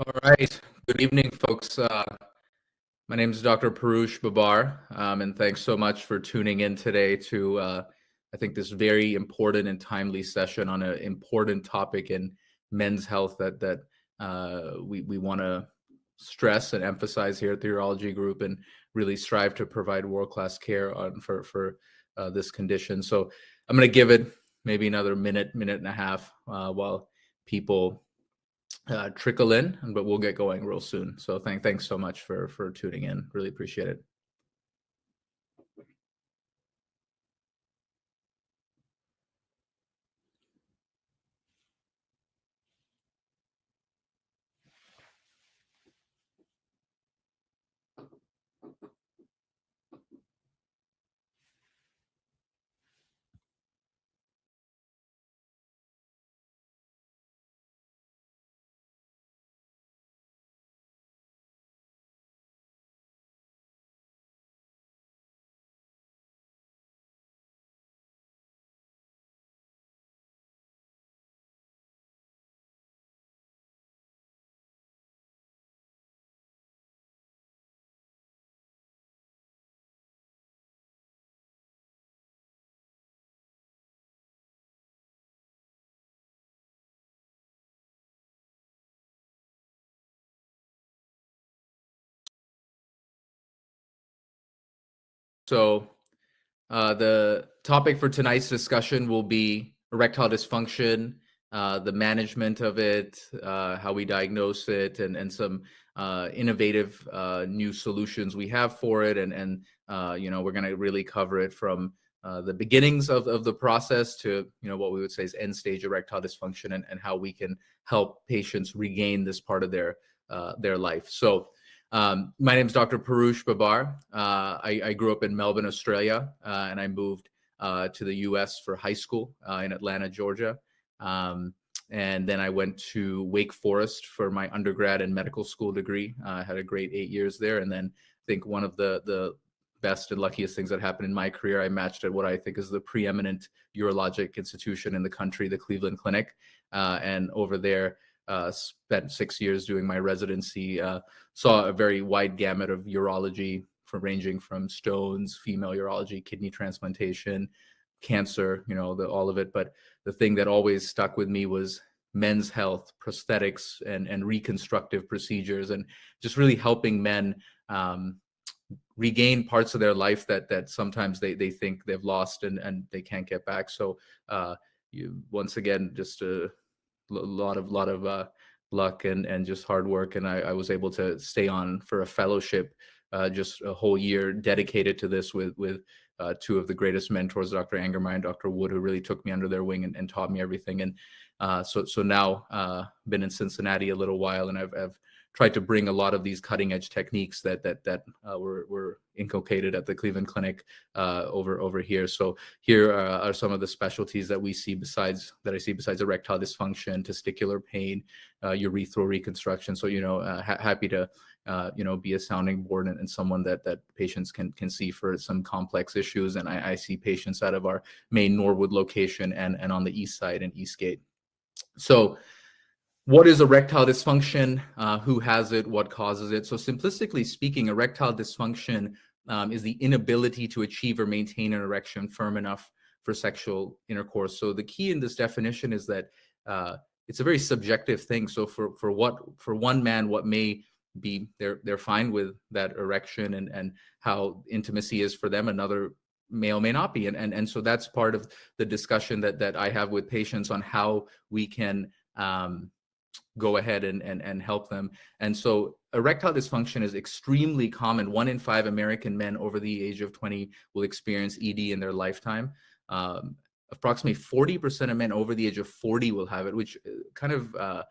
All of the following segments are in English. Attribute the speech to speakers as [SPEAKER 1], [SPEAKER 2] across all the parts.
[SPEAKER 1] All right. Good evening, folks. Uh, my name is Dr. Paurush Babbar, um, and thanks so much for tuning in today to, uh, I think, this very important and timely session on an important topic in men's health that that uh, we we want to stress and emphasize here at the Urology Group, and really strive to provide world class care on for for uh, this condition. So I'm going to give it maybe another minute, minute and a half uh, while people uh, trickle in, but we'll get going real soon. So thank thanks so much for for tuning in. Really appreciate it. So, uh, the topic for tonight's discussion will be erectile dysfunction, uh, the management of it, uh, how we diagnose it, and and some uh, innovative uh, new solutions we have for it. And and uh, you know we're going to really cover it from the beginnings of, of the process to you know what we would say is end stage erectile dysfunction, and, and how we can help patients regain this part of their their life. So. Um, my name is Dr. Paurush Babbar. Uh, I, I, grew up in Melbourne, Australia, uh, and I moved uh, to the US for high school uh, in Atlanta, Georgia. Um, and then I went to Wake Forest for my undergrad and medical school degree. Uh, I had a great eight years there. And then I think one of the, the best and luckiest things that happened in my career, I matched at what I think is the preeminent urologic institution in the country, the Cleveland Clinic. Uh, and over there, uh, spent six years doing my residency, uh, saw a very wide gamut of urology, from ranging from stones, female urology, kidney transplantation, cancer, you know, the, all of it. But the thing that always stuck with me was men's health, prosthetics, and and reconstructive procedures, and just really helping men um, regain parts of their life that that sometimes they they think they've lost and and they can't get back. So uh, you once again just lot of lot of uh, luck and and just hard work, and I, I was able to stay on for a fellowship, uh, just a whole year dedicated to this with with uh, two of the greatest mentors, Dr. Angermeier and Dr. Wood, who really took me under their wing and, and taught me everything. And uh, so so now uh, been in Cincinnati a little while, and I've, I've tried to bring a lot of these cutting edge techniques that that that uh, were were inculcated at the Cleveland Clinic uh, over over here. So here uh, are some of the specialties that we see besides that I see besides erectile dysfunction, testicular pain, uh, urethral reconstruction. So you know, uh, ha- happy to. Uh, you know, be a sounding board and, and, someone that that patients can can see for some complex issues. And I, I see patients out of our main Norwood location and and on the east side in Eastgate. So what is erectile dysfunction? Uh, who has it? What causes it? So, simplistically speaking, erectile dysfunction um, is the inability to achieve or maintain an erection firm enough for sexual intercourse. So, the key in this definition is that uh, it's a very subjective thing. So, for for what for one man, what may be they're they're fine with that erection and and how intimacy is for them. Another may or may not be, and and and so that's part of the discussion that that I have with patients on how we can um, go ahead and, and, and help them. And so erectile dysfunction is extremely common. One in five American men over the age of 20 will experience ED in their lifetime. Um, approximately 40% of men over the age of 40 will have it, which uh, kind of uh,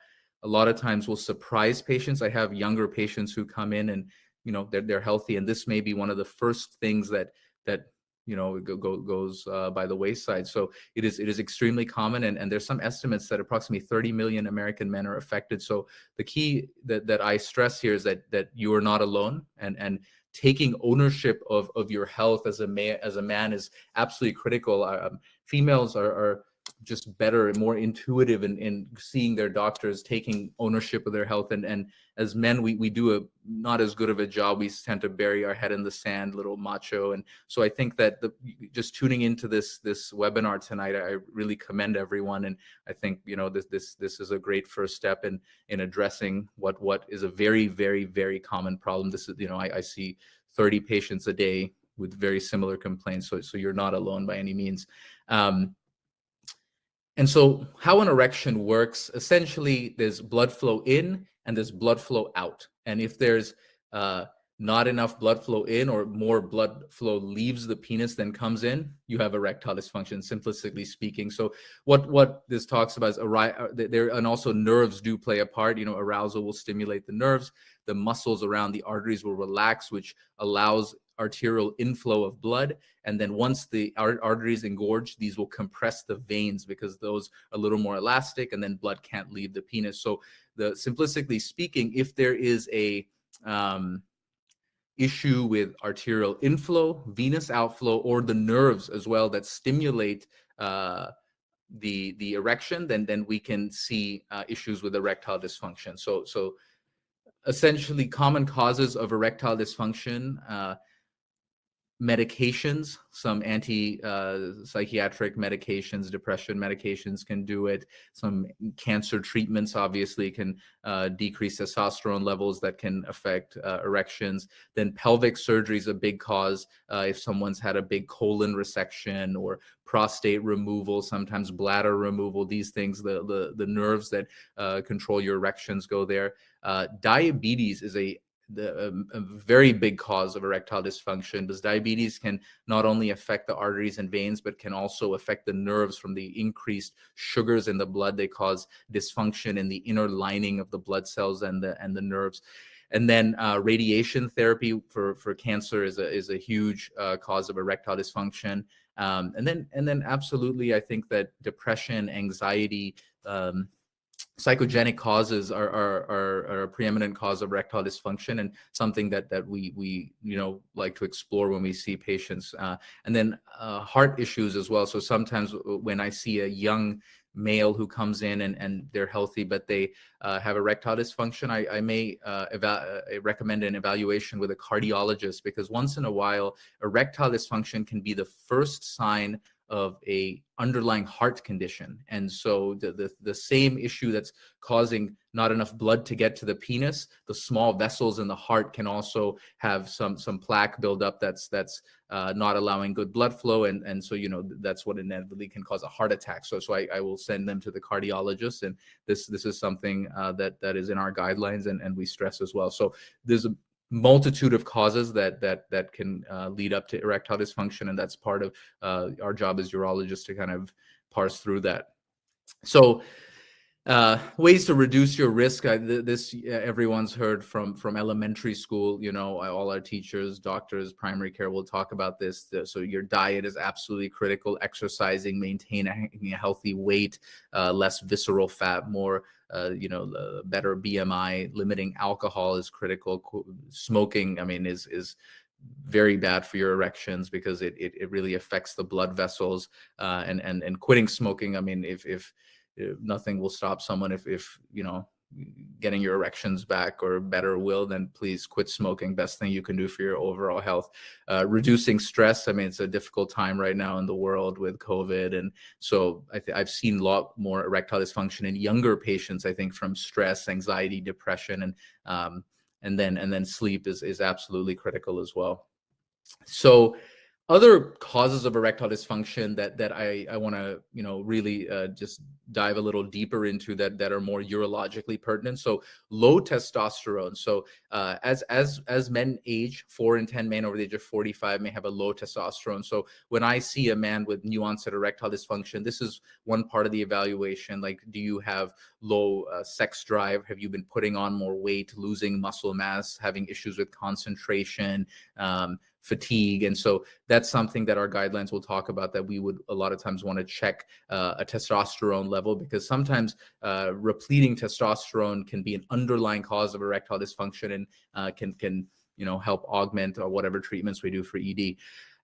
[SPEAKER 1] a lot of times will surprise patients. I have younger patients who come in and you know they're, they're healthy and this may be one of the first things that that you know go, go, goes uh, by the wayside. So it is it is extremely common and, and there's some estimates that approximately 30 million american men are affected. So the key that, that i stress here is that that you are not alone and and taking ownership of of your health as a man as a man is absolutely critical. Um, females are, are just better and more intuitive in, in seeing their doctors taking ownership of their health. And and as men we, we do a not as good of a job. We tend to bury our head in the sand little macho. And so i think that the just tuning into this this webinar tonight i really commend everyone. And i think you know this this this is a great first step in in addressing what what is a very very very common problem. This is you know i, I see 30 patients a day with very similar complaints. So so you're not alone by any means. Um, and so, how an erection works essentially, there's blood flow in and there's blood flow out. And if there's uh, not enough blood flow in or more blood flow leaves the penis than comes in, you have erectile dysfunction, simplistically speaking. So, what what this talks about is uh, there, and also nerves do play a part. You know, arousal will stimulate the nerves, the muscles around the arteries will relax, which allows arterial inflow of blood. And then once the arteries engorge, these will compress the veins because those are a little more elastic and then blood can't leave the penis. So the simplistically speaking, if there is a um, issue with arterial inflow, venous outflow, or the nerves as well that stimulate uh, the the erection, then then we can see uh, issues with erectile dysfunction. So so essentially, common causes of erectile dysfunction. Uh, medications, some anti uh, psychiatric medications, depression medications can do it. Some cancer treatments obviously can uh, decrease testosterone levels that can affect uh, erections. Then pelvic surgery is a big cause. Uh, if someone's had a big colon resection or prostate removal, sometimes bladder removal, these things, the the, the nerves that uh, control your erections go there. Uh, diabetes is a the, um, a very big cause of erectile dysfunction. Because diabetes can not only affect the arteries and veins but can also affect the nerves from the increased sugars in the blood. They cause dysfunction in the inner lining of the blood cells and the and the nerves. And then uh, radiation therapy for for cancer is a is a huge uh, cause of erectile dysfunction. Um, and then and then absolutely i think that depression anxiety um, psychogenic causes are, are, are, are, a preeminent cause of erectile dysfunction and something that that we we you know like to explore when we see patients uh, and then uh, heart issues as well. So sometimes when i see a young male who comes in and, and they're healthy but they uh, have erectile dysfunction i, I may uh, eva- uh, recommend an evaluation with a cardiologist because once in a while erectile dysfunction can be the first sign of a underlying heart condition. And so the, the, the same issue that's causing not enough blood to get to the penis the small vessels in the heart can also have some some plaque buildup that's that's uh, not allowing good blood flow. And and so you know that's what inevitably can cause a heart attack. So so i, I will send them to the cardiologist. And this this is something uh, that that is in our guidelines and and we stress as well. So there's a multitude of causes that that that can uh, lead up to erectile dysfunction and that's part of uh, our job as urologists to kind of parse through that. So uh, ways to reduce your risk I, this everyone's heard from from elementary school you know all our teachers doctors primary care will talk about this so your diet is absolutely critical exercising maintaining a healthy weight uh, less visceral fat more uh, you know, the better BMI, limiting alcohol is critical. Smoking, I mean, is is very bad for your erections because it it, it really affects the blood vessels. Uh, and and and quitting smoking, I mean, if if, if nothing will stop someone if if you know getting your erections back or better will, then please quit smoking. Best thing you can do for your overall health. Uh, reducing stress. I mean, it's a difficult time right now in the world with COVID, and so I have seen a lot more erectile dysfunction in younger patients. I think from stress, anxiety, depression, and um, and then and then sleep is is absolutely critical as well. So other causes of erectile dysfunction that that I I want to you know really uh, just dive a little deeper into that that are more urologically pertinent. So low testosterone. So uh, as as as men age, four in ten men over the age of forty five may have a low testosterone. So when I see a man with new onset erectile dysfunction, this is one part of the evaluation. Like, do you have low uh, sex drive? Have you been putting on more weight, losing muscle mass, having issues with concentration? Um, fatigue. And so that's something that our guidelines will talk about that we would a lot of times want to check uh, a testosterone level because sometimes uh, repleting testosterone can be an underlying cause of erectile dysfunction and uh, can can you know help augment or whatever treatments we do for ED.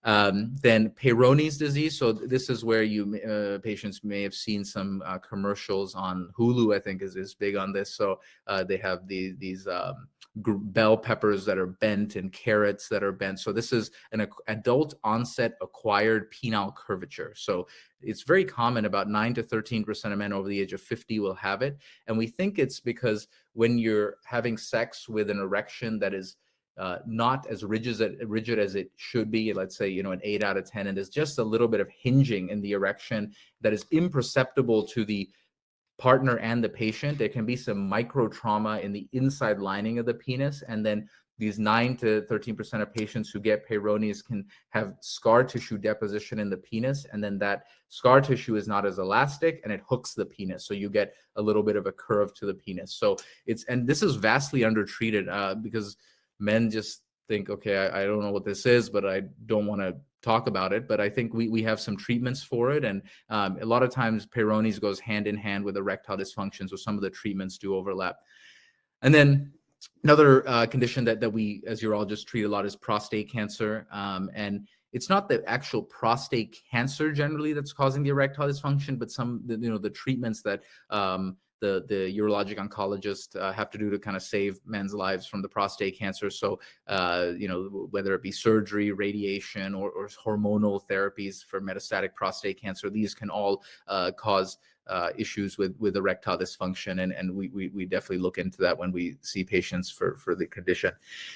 [SPEAKER 1] Um, then Peyronie's disease. So this is where you uh, patients may have seen some uh, commercials on Hulu. I think is is big on this. So uh, they have the, these um, bell peppers that are bent and carrots that are bent. So this is an adult onset acquired penile curvature. So it's very common. About nine to thirteen percent of men over the age of fifty will have it, and we think it's because when you're having sex with an erection that is uh, not as rigid as, rigid as it should be. Let's say, you know, an eight out of 10, and there's just a little bit of hinging in the erection that is imperceptible to the partner and the patient. There can be some micro trauma in the inside lining of the penis. And then these 9 to 13% of patients who get Peyronie's can have scar tissue deposition in the penis. And then that scar tissue is not as elastic and it hooks the penis. So you get a little bit of a curve to the penis. So it's, and this is vastly undertreated uh, because men just think, okay, I, I don't know what this is, but I don't want to talk about it. But I think we, we have some treatments for it. And um, a lot of times Peyronie's goes hand in hand with erectile dysfunction. So some of the treatments do overlap. And then another uh, condition that, that we, as urologists, treat a lot is prostate cancer. Um, and it's not the actual prostate cancer generally that's causing the erectile dysfunction, but some, you know, the treatments that um, the the urologic oncologist uh, have to do to kind of save men's lives from the prostate cancer. So, uh, you know, whether it be surgery, radiation, or, or, hormonal therapies for metastatic prostate cancer, these can all uh, cause uh, issues with with erectile dysfunction, and and we, we, we definitely look into that when we see patients for for the condition.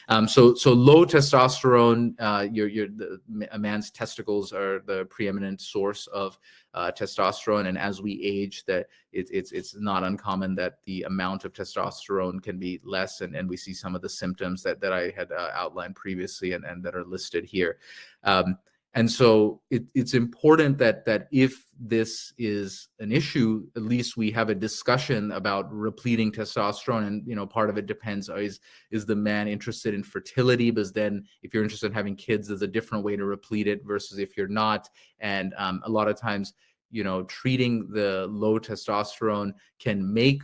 [SPEAKER 1] Um, so so low testosterone, uh, your your the, a man's testicles are the preeminent source of uh, testosterone, and as we age, that it, it's it's not uncommon that the amount of testosterone can be less, and and we see some of the symptoms that that I had uh, outlined previously and and that are listed here. Um, and so it, it's important that that if this is an issue at least we have a discussion about repleting testosterone. And you know part of it depends uh, is is the man interested in fertility? Because then if you're interested in having kids there's a different way to replete it versus if you're not. And um, a lot of times you know treating the low testosterone can make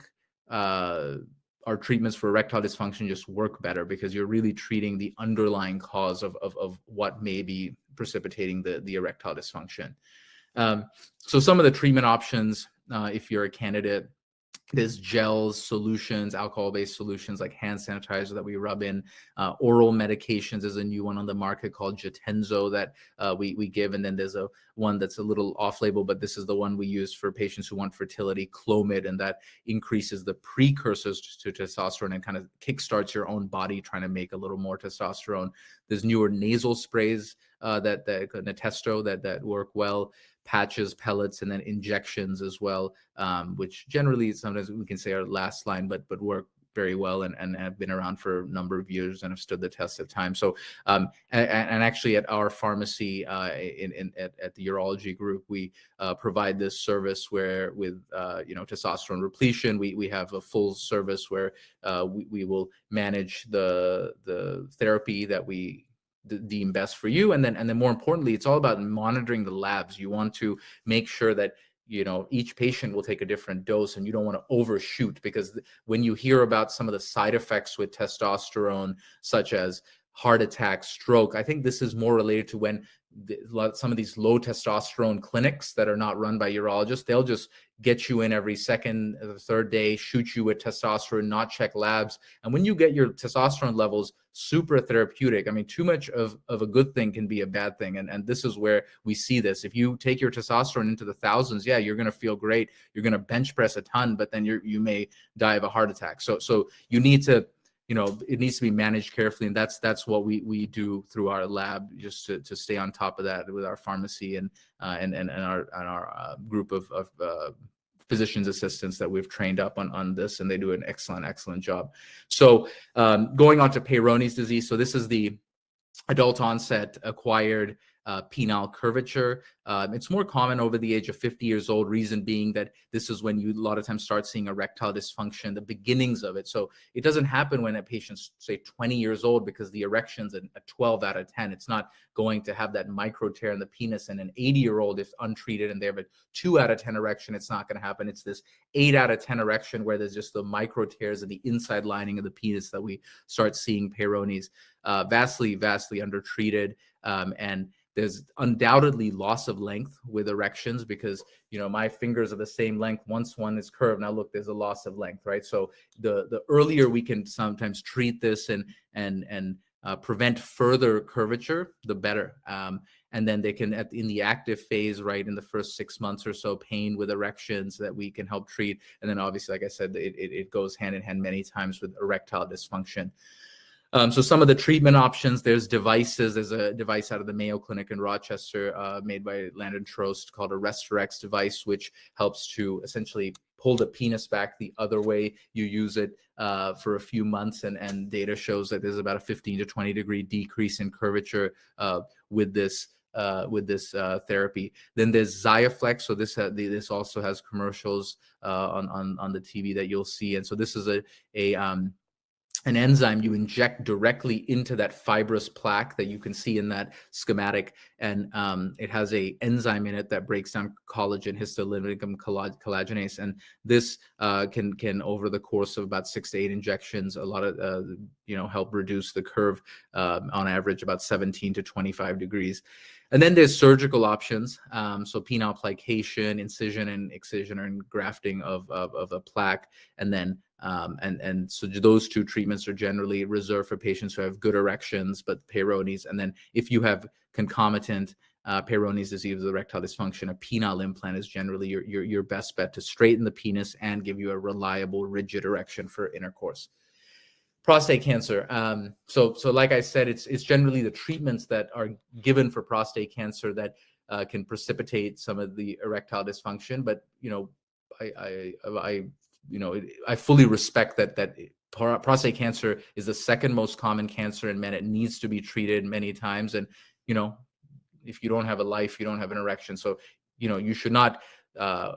[SPEAKER 1] uh, our treatments for erectile dysfunction just work better because you're really treating the underlying cause of, of, of what may be precipitating the, the erectile dysfunction. Um, so some of the treatment options, uh, if you're a candidate, there's gels, solutions, alcohol-based solutions like hand sanitizer that we rub in. Uh, oral medications is a new one on the market called Jatenzo that uh, we we give, and then there's a one that's a little off-label, but this is the one we use for patients who want fertility, Clomid, and that increases the precursors to testosterone and kind of kickstarts your own body trying to make a little more testosterone. There's newer nasal sprays uh, that that Natesto that that work well patches, pellets, and then injections as well, um, which generally sometimes we can say are last line, but but work very well and, and have been around for a number of years and have stood the test of time. So, um, and, and, actually at our pharmacy uh, in, in at, at, the urology group, we uh, provide this service where with, uh, you know, testosterone repletion, we, we have a full service where uh, we, we will manage the, the therapy that we deem best for you. And then and then more importantly it's all about monitoring the labs. You want to make sure that you know each patient will take a different dose and you don't want to overshoot because when you hear about some of the side effects with testosterone such as heart attack stroke i think this is more related to when the, some of these low testosterone clinics that are not run by urologists they'll just get you in every second uh, third day, shoot you with testosterone, not check labs. And when you get your testosterone levels super therapeutic, I mean, too much of, of a good thing can be a bad thing. And, and this is where we see this. If you take your testosterone into the thousands, yeah, you're going to feel great. You're going to bench press a ton, but then you you may die of a heart attack. So, so you need to you know it needs to be managed carefully and that's that's what we we do through our lab just to, to stay on top of that with our pharmacy and uh, and, and and our and our uh, group of, of uh, physicians assistants that we've trained up on on this and they do an excellent excellent job. So um, going on to peyronie's disease so this is the adult onset acquired uh, penile curvature. Um, it's more common over the age of 50 years old, reason being that this is when you a lot of times start seeing erectile dysfunction, the beginnings of it. So it doesn't happen when a patient's, say, 20 years old because the erection's a, a 12 out of 10. It's not going to have that micro tear in the penis. And an 80 year old, if untreated and they have a 2 out of 10 erection, it's not going to happen. It's this 8 out of 10 erection where there's just the micro tears in the inside lining of the penis that we start seeing Peyronie's. Uh, vastly, vastly undertreated. Um, and there's undoubtedly loss of length with erections because you know my fingers are the same length once one is curved. Now look there's a loss of length right? So the the earlier we can sometimes treat this and and and uh, prevent further curvature the better. Um, and then they can at, in the active phase right in the first six months or so pain with erections that we can help treat. And then obviously like i said it, it, it goes hand in hand many times with erectile dysfunction um, so some of the treatment options, there's devices. There's a device out of the Mayo Clinic in Rochester uh, made by Landon Trost called a Restorex device, which helps to essentially pull the penis back the other way. You use it uh, for a few months, and, and data shows that there's about a 15 to 20 degree decrease in curvature uh, with this uh, with this uh, therapy. Then there's Xiaflex. So this uh, this also has commercials uh, on on on the TV that you'll see. And so this is a a um, an enzyme you inject directly into that fibrous plaque that you can see in that schematic. And um, it has a enzyme in it that breaks down collagen histolyticum collagenase. And this uh, can can over the course of about six to eight injections a lot of uh, you know help reduce the curve uh, on average about 17 to 25 degrees and then there's surgical options. Um, so penile plication, incision and excision and grafting of, of, of a plaque. And then, um, and, and so those two treatments are generally reserved for patients who have good erections, but Peyronie's. And then if you have concomitant uh, Peyronie's disease with erectile dysfunction, a penile implant is generally your, your, your best bet to straighten the penis and give you a reliable, rigid erection for intercourse prostate cancer. Um, so, so like I said, it's it's generally the treatments that are given for prostate cancer that uh, can precipitate some of the erectile dysfunction. But you know, I, I, I you know, I fully respect that that prostate cancer is the second most common cancer in men. It needs to be treated many times, and you know, if you don't have a life, you don't have an erection. So, you know, you should not. Uh,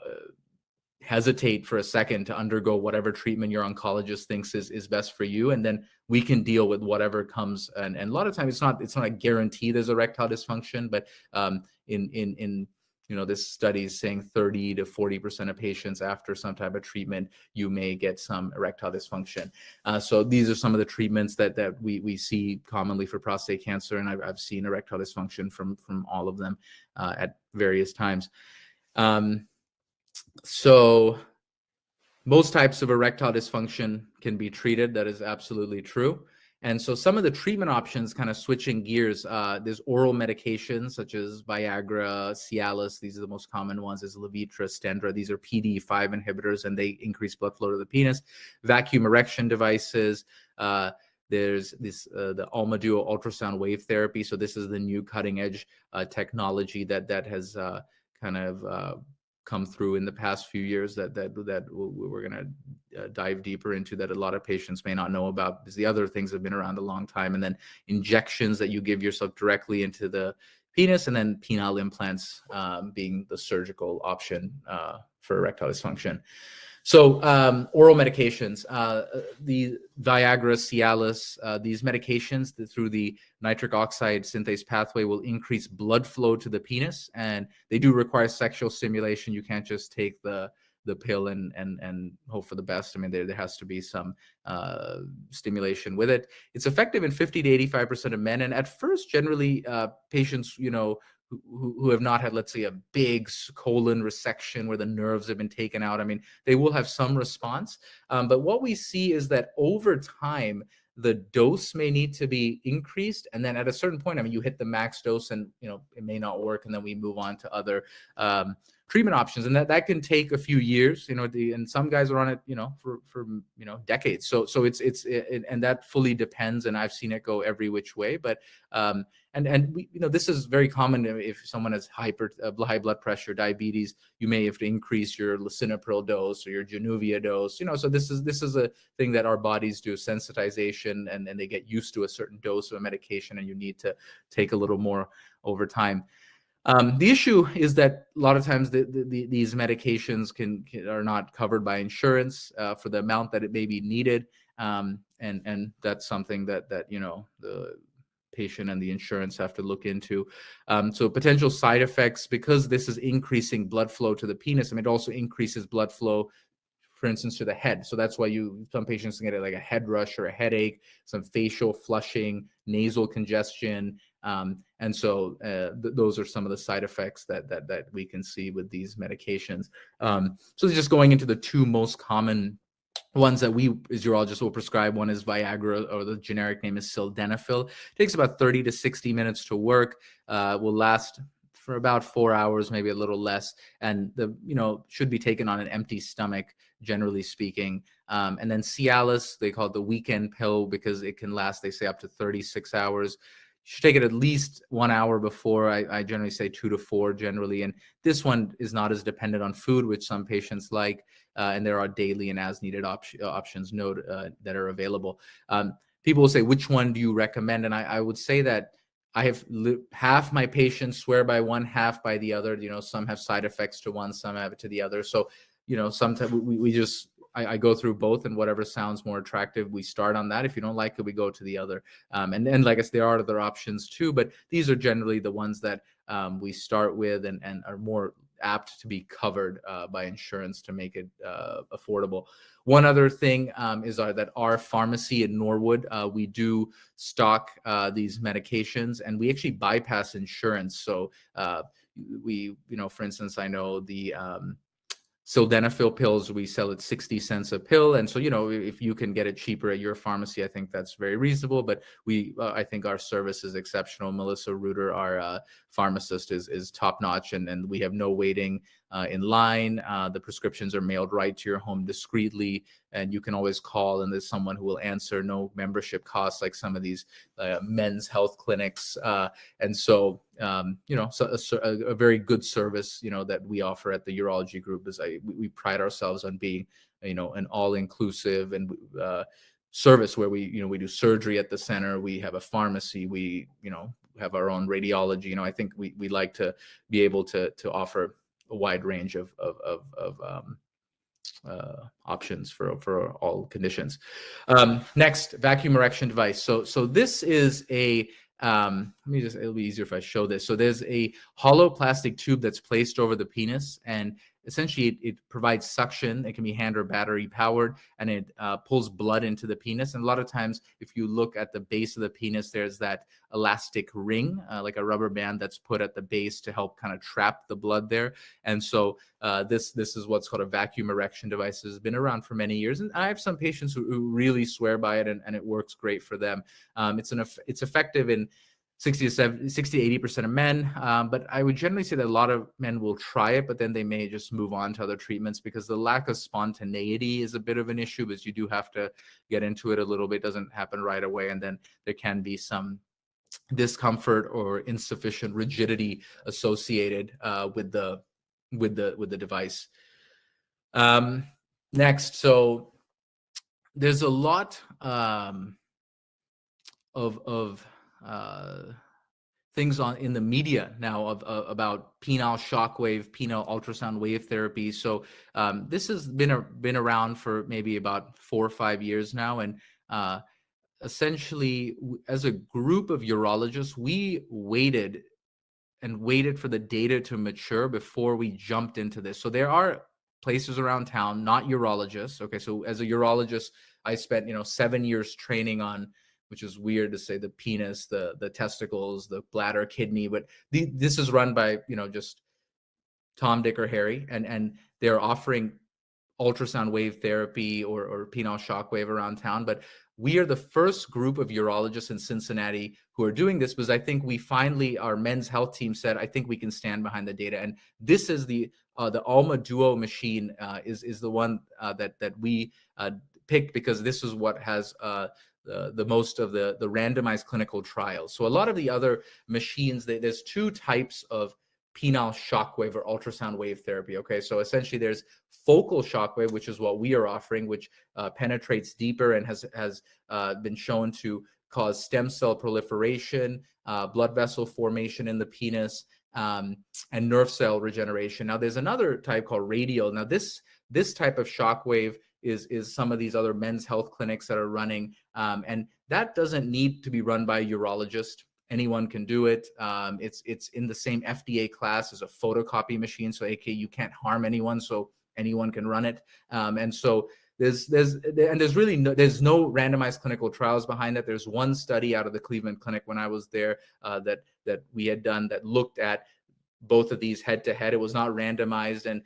[SPEAKER 1] hesitate for a second to undergo whatever treatment your oncologist thinks is, is best for you and then we can deal with whatever comes and, and a lot of times it's not it's not a guarantee there's erectile dysfunction but um, in in in you know this study is saying 30 to 40 percent of patients after some type of treatment you may get some erectile dysfunction. Uh, so these are some of the treatments that that we we see commonly for prostate cancer and i've, I've seen erectile dysfunction from from all of them uh, at various times. Um, so most types of erectile dysfunction can be treated. That is absolutely true. And so some of the treatment options, kind of switching gears, uh, there's oral medications such as Viagra, Cialis. These are the most common ones. Is Levitra, Stendra. These are PDE5 inhibitors, and they increase blood flow to the penis. Vacuum erection devices. Uh, there's this uh, the Alma Duo ultrasound wave therapy. So this is the new cutting edge uh, technology that that has uh, kind of uh, come through in the past few years that that that we're going to uh, dive deeper into that a lot of patients may not know about because the other things have been around a long time. And then injections that you give yourself directly into the penis and then penile implants um, being the surgical option uh, for erectile dysfunction so um, oral medications, uh, the Viagra, Cialis, uh, these medications through the nitric oxide synthase pathway will increase blood flow to the penis, and they do require sexual stimulation. You can't just take the the pill and and and hope for the best. I mean, there there has to be some uh, stimulation with it. It's effective in 50 to 85 percent of men, and at first, generally, uh, patients, you know, who, who have not had, let's say, a big colon resection where the nerves have been taken out. I mean, they will have some response. Um, but what we see is that over time, the dose may need to be increased and then at a certain point i mean you hit the max dose and you know it may not work and then we move on to other um, treatment options and that that can take a few years you know the and some guys are on it you know for for you know decades. So so it's it's it, and that fully depends and i've seen it go every which way but um and and we, you know this is very common if someone has hyper uh, high blood pressure diabetes you may have to increase your lisinopril dose or your januvia dose you know so this is this is a thing that our bodies do sensitization and and they get used to a certain dose of a medication and you need to take a little more over time um, the issue is that a lot of times the, the, the, these medications can, can, are not covered by insurance uh, for the amount that it may be needed, um, and and that's something that that you know the patient and the insurance have to look into. Um, so potential side effects because this is increasing blood flow to the penis, mean it also increases blood flow for instance, to the head. So that's why you some patients can get like a head rush or a headache, some facial flushing, nasal congestion, um, and so uh, th- those are some of the side effects that that that we can see with these medications. Um, so just going into the two most common ones that we as urologists will prescribe one is viagra or the generic name is sildenafil. It takes about 30 to 60 minutes to work uh, will last for about four hours maybe a little less and the you know should be taken on an empty stomach generally speaking. Um, and then cialis they call it the weekend pill because it can last they say up to 36 hours should take it at least one hour before. I, I, generally say two to four generally. And this one is not as dependent on food, which some patients like. Uh, and there are daily and as needed op- options note, uh, that are available. Um, people will say, which one do you recommend? And I, I would say that I have half my patients swear by one, half by the other. You know, some have side effects to one, some have it to the other. So, you know, sometimes we, we just I, I, go through both and whatever sounds more attractive, we start on that. If you don't like it, we go to the other. Um, and then, like I said, there are other options too, but these are generally the ones that um, we start with and, and are more apt to be covered uh, by insurance to make it uh, affordable. One other thing um, is our, that our pharmacy in Norwood, uh, we do stock uh, these medications and we actually bypass insurance. So uh, we, you know, for instance, I know the um, sildenafil pills we sell at 60 cents a pill. And so you know if you can get it cheaper at your pharmacy i think that's very reasonable. But we uh, i think our service is exceptional. Melissa reuter our uh, pharmacist is is top notch and and we have no waiting uh, in line. Uh, the prescriptions are mailed right to your home discreetly, and you can always call, and there's someone who will answer. No membership costs like some of these uh, men's health clinics, uh, and so um, you know, so a, a, very good service, you know, that we offer at the urology group is I, we, we pride ourselves on being, you know, an all-inclusive and uh, service where we you know we do surgery at the center we have a pharmacy we you know have our own radiology you know i think we we like to be able to to offer a wide range of of of, of um, uh, options for for all conditions. Um, next, vacuum erection device. So so this is a um, let me just it'll be easier if I show this. So there's a hollow plastic tube that's placed over the penis, and essentially it, it, provides suction it can be hand or battery powered and it uh, pulls blood into the penis and a lot of times if you look at the base of the penis there's that elastic ring uh, like a rubber band that's put at the base to help kind of trap the blood there and so uh, this this is what's called a vacuum erection device has been around for many years and i have some patients who, who really swear by it and, and it works great for them. Um, it's an it's effective in 60 to 70, 60 to 80 percent of men. Um, but I would generally say that a lot of men will try it, but then they may just move on to other treatments because the lack of spontaneity is a bit of an issue. Because you do have to get into it a little bit; it doesn't happen right away, and then there can be some discomfort or insufficient rigidity associated uh, with the with the with the device. Um, next, so there's a lot um, of of uh, things on in the media now of, uh, about penile shockwave, penile ultrasound wave therapy. So um, this has been a, been around for maybe about four or five years now, and uh, essentially, as a group of urologists, we waited and waited for the data to mature before we jumped into this. So there are places around town, not urologists. Okay, so as a urologist, I spent you know seven years training on which is weird to say the penis, the the testicles, the bladder, kidney, but the, this is run by you know just Tom, Dick, or Harry, and and they're offering ultrasound wave therapy or or penile shockwave around town, but we are the first group of urologists in Cincinnati who are doing this because I think we finally our men's health team said I think we can stand behind the data, and this is the uh, the Alma Duo machine uh, is is the one uh, that that we uh, picked because this is what has uh, the, the most of the, the randomized clinical trials. So a lot of the other machines, they, there's two types of penile shockwave or ultrasound wave therapy. Okay, so essentially there's focal shockwave, which is what we are offering, which uh, penetrates deeper and has has uh, been shown to cause stem cell proliferation, uh, blood vessel formation in the penis, um, and nerve cell regeneration. Now there's another type called radial. Now this this type of shockwave is is some of these other men's health clinics that are running, um, and that doesn't need to be run by a urologist. Anyone can do it. Um, it's it's in the same FDA class as a photocopy machine, so AK you can't harm anyone. So anyone can run it. Um, and so there's there's and there's really no, there's no randomized clinical trials behind it. There's one study out of the Cleveland Clinic when I was there uh, that that we had done that looked at both of these head to head. It was not randomized and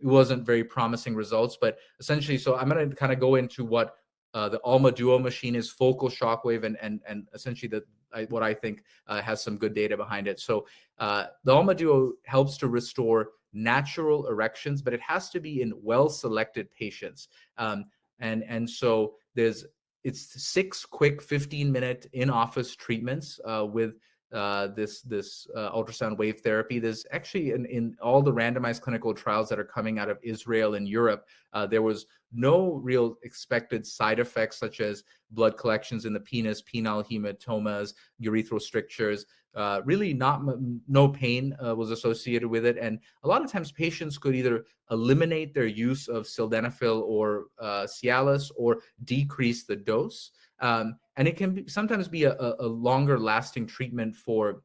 [SPEAKER 1] it wasn't very promising results. But essentially, so I'm going to kind of go into what uh, the Alma Duo machine is focal shockwave and and and essentially the I, what I think uh, has some good data behind it. So uh, the Alma Duo helps to restore natural erections, but it has to be in well-selected patients. Um, and and so there's it's six quick 15 minute in-office treatments uh, with uh, this this uh, ultrasound wave therapy. There's actually in, in all the randomized clinical trials that are coming out of Israel and Europe, uh, there was no real expected side effects such as blood collections in the penis, penile hematomas, urethral strictures. Uh, really, not no pain uh, was associated with it, and a lot of times patients could either eliminate their use of sildenafil or Cialis or decrease the dose. Um, and it can be, sometimes be a, a, longer lasting treatment for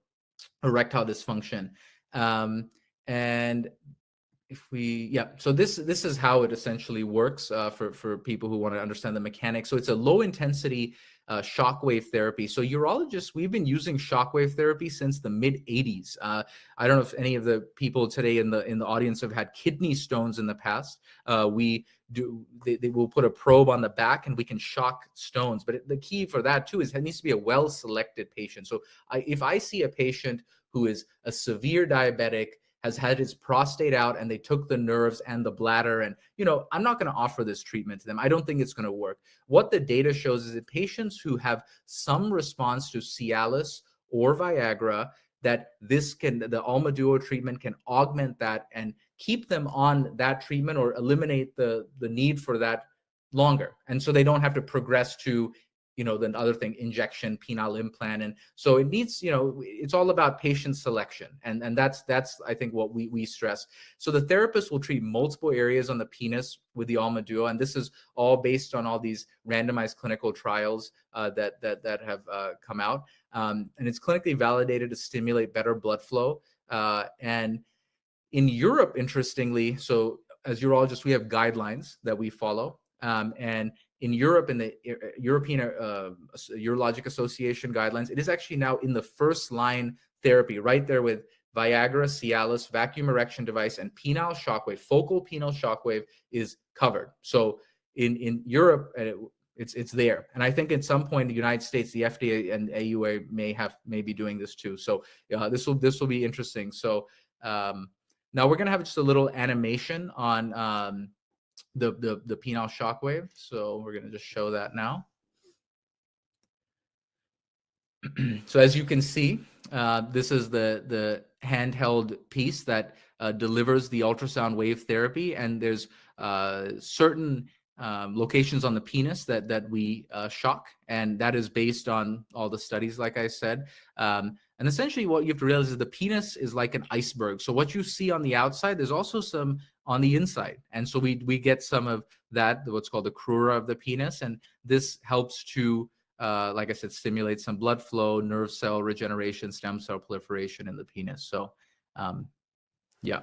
[SPEAKER 1] erectile dysfunction. Um, and if we yeah so this this is how it essentially works uh, for for people who want to understand the mechanics so it's a low intensity uh, shockwave therapy. So urologists we've been using shockwave therapy since the mid 80s uh, i don't know if any of the people today in the in the audience have had kidney stones in the past. Uh, we do they, they, will put a probe on the back and we can shock stones. But the key for that too is it needs to be a well selected patient. So I, if i see a patient who is a severe diabetic has had his prostate out and they took the nerves and the bladder. And you know i'm not going to offer this treatment to them. I don't think it's going to work. What the data shows is that patients who have some response to cialis or viagra that this can the alma duo treatment can augment that and keep them on that treatment or eliminate the the need for that longer. And so they don't have to progress to you know the other thing injection penile implant and so it needs you know it's all about patient selection and and that's that's i think what we we stress. So the therapist will treat multiple areas on the penis with the alma duo and this is all based on all these randomized clinical trials uh, that that that have uh, come out. Um, and it's clinically validated to stimulate better blood flow uh, and in europe interestingly so as urologists we have guidelines that we follow um, and in Europe, in the uh, European uh, Urologic Association guidelines, it is actually now in the first line therapy, right there with Viagra, Cialis, vacuum erection device, and penile shockwave. Focal penile shockwave is covered. So in in Europe, it, it's it's there, and I think at some point in the United States, the FDA and AUA may have may be doing this too. So uh, this will this will be interesting. So um, now we're gonna have just a little animation on. Um, the, the, the penile shockwave. So we're going to just show that now. so as you can see, uh, this is the, the handheld piece that uh, delivers the ultrasound wave therapy. And there's uh, certain um, locations on the penis that, that we uh, shock. And that is based on all the studies, like I said. Um, and essentially what you have to realize is the penis is like an iceberg. So what you see on the outside, there's also some on the inside. And so we we get some of that, what's called the crura of the penis, and this helps to, uh, like I said, stimulate some blood flow, nerve cell regeneration, stem cell proliferation in the penis. So, um, yeah.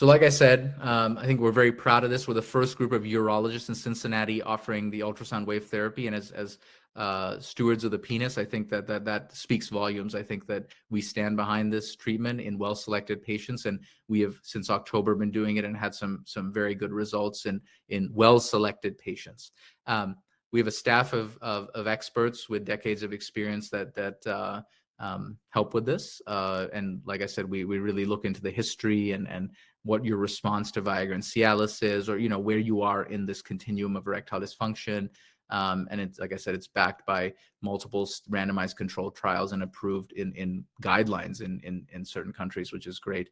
[SPEAKER 1] So, like I said, um, I think we're very proud of this. We're the first group of urologists in Cincinnati offering the ultrasound wave therapy, and as as uh, stewards of the penis. I think that that that speaks volumes. I think that we stand behind this treatment in well-selected patients, and we have since October been doing it and had some some very good results in in well-selected patients. Um, we have a staff of, of, of experts with decades of experience that that uh, um, help with this. Uh, and like I said, we we really look into the history and and what your response to Viagra and Cialis is, or you know where you are in this continuum of erectile dysfunction. Um, and it's like I said, it's backed by multiple randomized controlled trials and approved in in guidelines in in, in certain countries, which is great.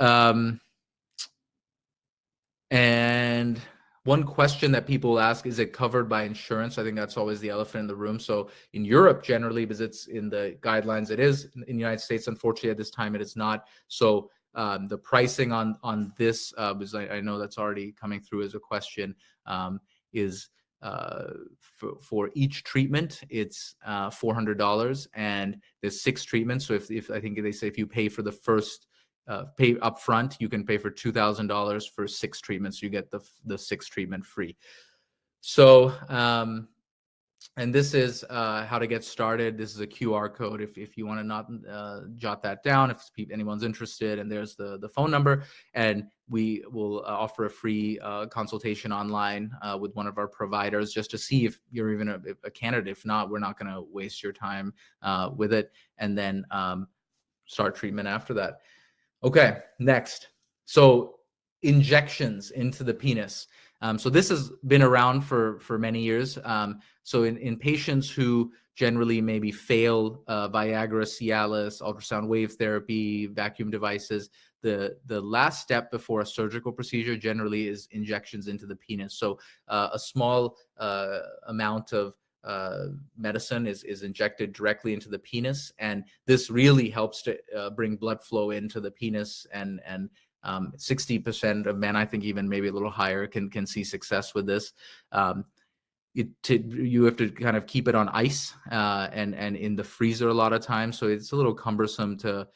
[SPEAKER 1] Um, and one question that people ask is it covered by insurance? I think that's always the elephant in the room. So in Europe, generally, because it's in the guidelines, it is. In the United States, unfortunately, at this time, it is not. So um, the pricing on on this, uh, because I, I, know that's already coming through as a question, um, is uh, for, for, each treatment, it's uh, $400 and there's six treatments. So if, if I think they say if you pay for the first uh, pay upfront, you can pay for $2,000 for six treatments. You get the, the six treatment free. So, um, and this is uh, how to get started. This is a QR code if, if you want to not uh, jot that down, if anyone's interested. And there's the, the phone number. And we will uh, offer a free uh, consultation online uh, with one of our providers just to see if you're even a, a candidate. If not, we're not going to waste your time uh, with it. And then um, start treatment after that. Okay, next. So injections into the penis. Um, so this has been around for for many years. Um, so in, in patients who generally maybe fail uh, Viagra, Cialis, ultrasound wave therapy, vacuum devices, the the last step before a surgical procedure generally is injections into the penis. So uh, a small uh, amount of uh, medicine is is injected directly into the penis, and this really helps to uh, bring blood flow into the penis and and um, 60% of men, I think even maybe a little higher, can can see success with this. Um, it, to, you have to kind of keep it on ice uh, and and in the freezer a lot of times, so it's a little cumbersome to.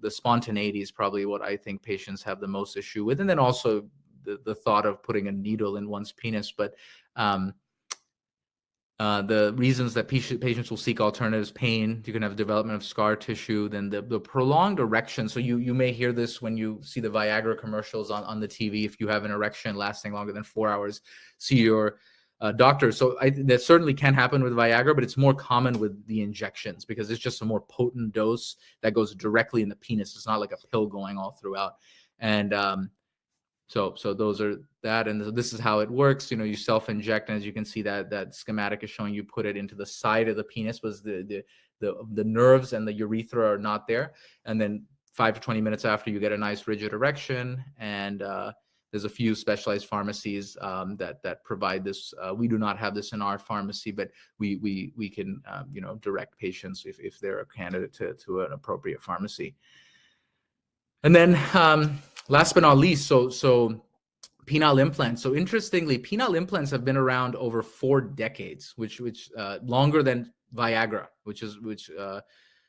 [SPEAKER 1] The spontaneity is probably what I think patients have the most issue with, and then also the the thought of putting a needle in one's penis. But um, uh, the reasons that patients will seek alternatives pain you can have development of scar tissue then the, the prolonged erection. So you you may hear this when you see the viagra commercials on, on the tv if you have an erection lasting longer than four hours see your uh, doctor. So I, that certainly can happen with viagra but it's more common with the injections because it's just a more potent dose that goes directly in the penis. It's not like a pill going all throughout. And um, so so those are that and this is how it works you know you self inject and as you can see that that schematic is showing you put it into the side of the penis was the the the, the nerves and the urethra are not there and then five to 20 minutes after you get a nice rigid erection and uh, there's a few specialized pharmacies um, that that provide this. Uh, we do not have this in our pharmacy, but we we we can um, you know direct patients if, if they're a candidate to to an appropriate pharmacy. And then um, last but not least, so so penile implants. So interestingly, penile implants have been around over four decades, which which uh, longer than Viagra, which is which uh,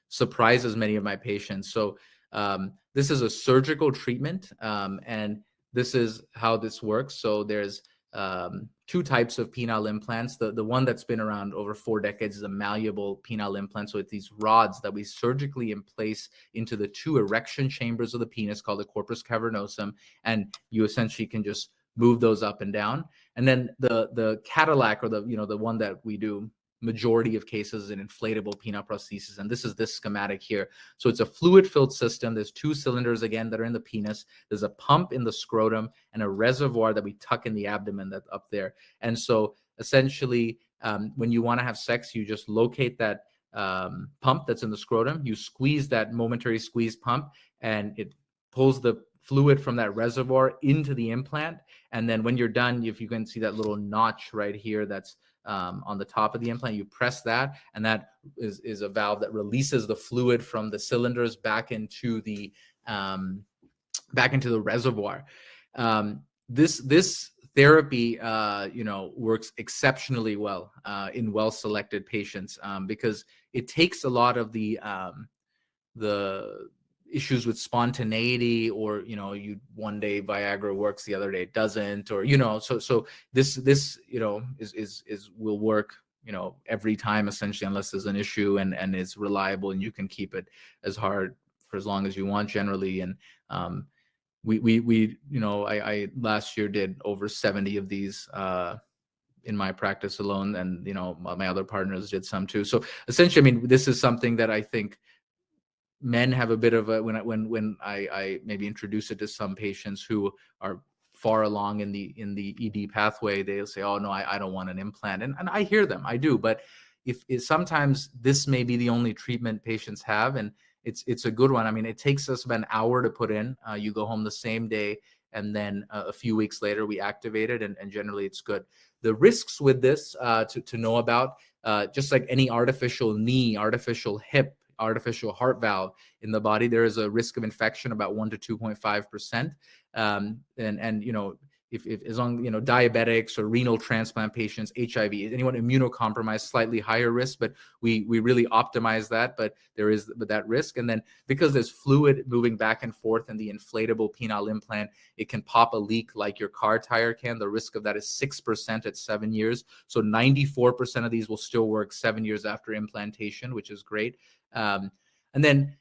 [SPEAKER 1] surprises many of my patients. So um, this is a surgical treatment, um, and this is how this works. So there's um, two types of penile implants. The, the one that's been around over four decades is a malleable penile implant. So it's these rods that we surgically place into the two erection chambers of the penis called the corpus cavernosum. And you essentially can just move those up and down. And then the the Cadillac or the you know the one that we do majority of cases in inflatable penile prosthesis. And this is this schematic here. So it's a fluid filled system. There's two cylinders again that are in the penis. There's a pump in the scrotum and a reservoir that we tuck in the abdomen that up there. And so essentially, um, when you want to have sex, you just locate that um, pump that's in the scrotum. You squeeze that momentary squeeze pump and it pulls the fluid from that reservoir into the implant. And then when you're done, if you can see that little notch right here that's um, on the top of the implant. You press that, and that is, is a valve that releases the fluid from the cylinders back into the um, back into the reservoir. Um, this this therapy, uh, you know, works exceptionally well uh, in well selected patients um, because it takes a lot of the um, the issues with spontaneity or you know you one day viagra works the other day it doesn't or you know so so this this you know is is is will work you know every time essentially unless there's an issue and and is reliable and you can keep it as hard for as long as you want generally. And um we we we you know i i last year did over 70 of these uh in my practice alone and you know my other partners did some too. So essentially i mean this is something that i think men have a bit of a when I, when when I, I maybe introduce it to some patients who are far along in the in the ED pathway, they'll say, "Oh no, I, I don't want an implant," and and I hear them, I do, but if, if sometimes this may be the only treatment patients have, and it's it's a good one. I mean, it takes us about an hour to put in. Uh, you go home the same day, and then uh, a few weeks later we activate it, and, and generally it's good. The risks with this uh, to to know about, uh, just like any artificial knee, artificial hip, artificial heart valve in the body, there is a risk of infection about one to two point five percent. Um, and and you know if, if as long you know diabetics or renal transplant patients hiv anyone immunocompromised slightly higher risk but we we really optimize that but there is that risk. And then because there's fluid moving back and forth in the inflatable penile implant it can pop a leak like your car tire can. The risk of that is 6% at seven years. So 94% of these will still work seven years after implantation which is great. Um, and then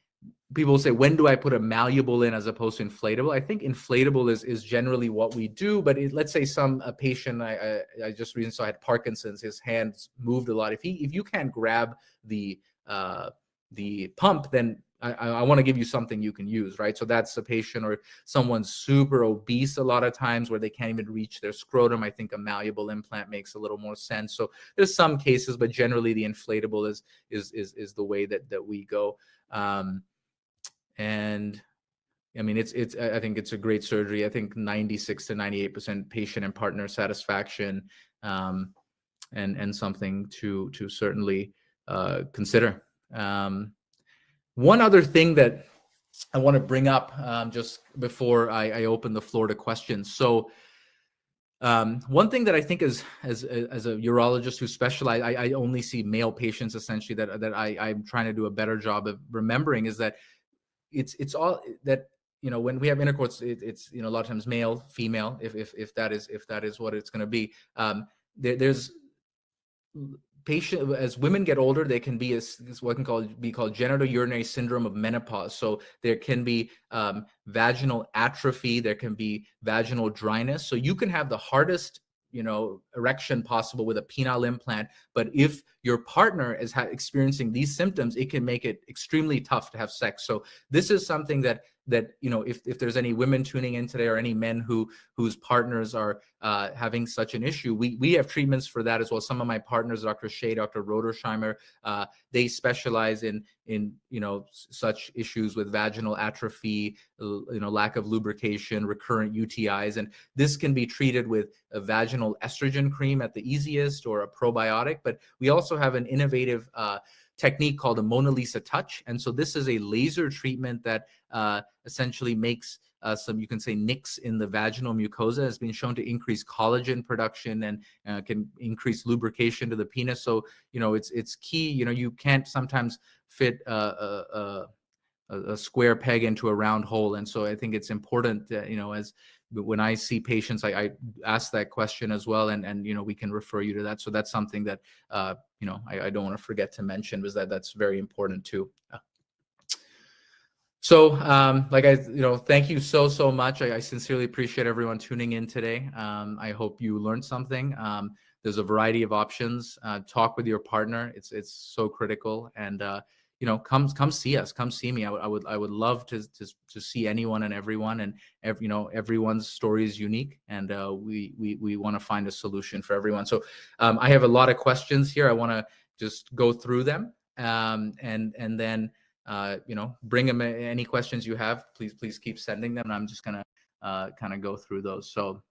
[SPEAKER 1] people say when do i put a malleable in as opposed to inflatable i think inflatable is is generally what we do but it, let's say some a patient I, I, I just recently saw had parkinson's his hands moved a lot if he if you can't grab the uh the pump then I, I want to give you something you can use, right? So that's a patient or someone super obese a lot of times where they can't even reach their scrotum. I think a malleable implant makes a little more sense. So there's some cases, but generally the inflatable is is is is the way that that we go. Um, and I mean, it's it's. I think it's a great surgery. I think 96 to 98 percent patient and partner satisfaction, um, and and something to to certainly uh, consider. Um, one other thing that I want to bring up um, just before I, I, open the floor to questions. So, um, one thing that I think is as as a urologist who specialize, I, I only see male patients essentially that that I, I'm trying to do a better job of remembering is that it's it's all that you know when we have intercourse it, it's you know a lot of times male female if if, if that is if that is what it's going to be. Um there, there's patient as women get older they can be as, what can be called genitourinary syndrome of menopause. So there can be um, vaginal atrophy there can be vaginal dryness. So you can have the hardest you know erection possible with a penile implant. But if your partner is experiencing these symptoms it can make it extremely tough to have sex. So this is something that that you know if, if there's any women tuning in today or any men who whose partners are uh, having such an issue we we have treatments for that as well. Some of my partners dr shea dr rodersheimer uh, they specialize in in you know such issues with vaginal atrophy you know lack of lubrication recurrent utis and this can be treated with a vaginal estrogen cream at the easiest or a probiotic but we also have an innovative uh, technique called a Mona Lisa touch. And so this is a laser treatment that uh, essentially makes uh, some, you can say, nicks in the vaginal mucosa has been shown to increase collagen production and uh, can increase lubrication to the penis. So, you know, it's it's key. You know, you can't sometimes fit a, a, a, a square peg into a round hole. And so I think it's important, that, you know, as when I see patients, I, I, ask that question as well, and and you know we can refer you to that. So that's something that uh, you know I, I don't want to forget to mention was that that's very important too. So, um, like I, you know, thank you so so much. I, I sincerely appreciate everyone tuning in today. Um, I hope you learned something. Um, there's a variety of options. Uh, talk with your partner. It's it's so critical, and uh, you know come come see us come see me. I would i would, I would love to, to to see anyone and everyone and every you know everyone's story is unique and uh, we we we want to find a solution for everyone. So um, i have a lot of questions here. I want to just go through them um, and and then uh, you know bring them any questions you have please please keep sending them and i'm just gonna uh, kind of go through those. So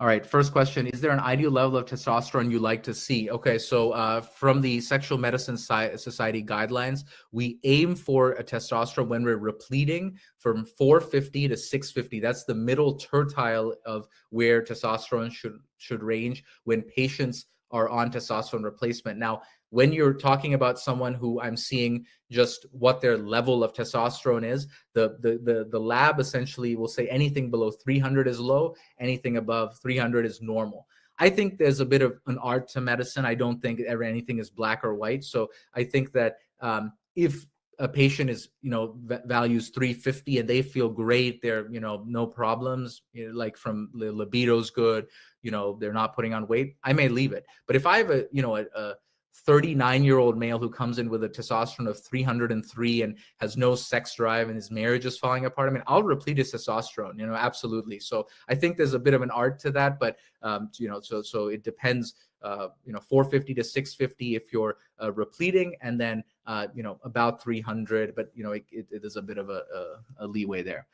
[SPEAKER 1] all right, first question Is there an ideal level of testosterone you like to see? Okay, so uh, from the Sexual Medicine Society guidelines, we aim for a testosterone when we're repleting from 450 to 650. That's the middle tertile of where testosterone should, should range when patients are on testosterone replacement. Now, when you're talking about someone who I'm seeing just what their level of testosterone is, the the the, the lab essentially will say anything below 300 is low, anything above 300 is normal. I think there's a bit of an art to medicine. I don't think ever anything is black or white. So I think that um, if a patient is you know values 350 and they feel great they're you know no problems you know, like from the libido's good you know they're not putting on weight i may leave it but if i have a you know a, a 39 year old male who comes in with a testosterone of 303 and has no sex drive and his marriage is falling apart. I mean, I'll replete his testosterone, you know, absolutely. So I think there's a bit of an art to that, but, um, you know, so, so it depends, uh, you know, 450 to 650 if you're uh, repleting and then, uh, you know, about 300, but, you know, it, it, it is a bit of a, a, a leeway there.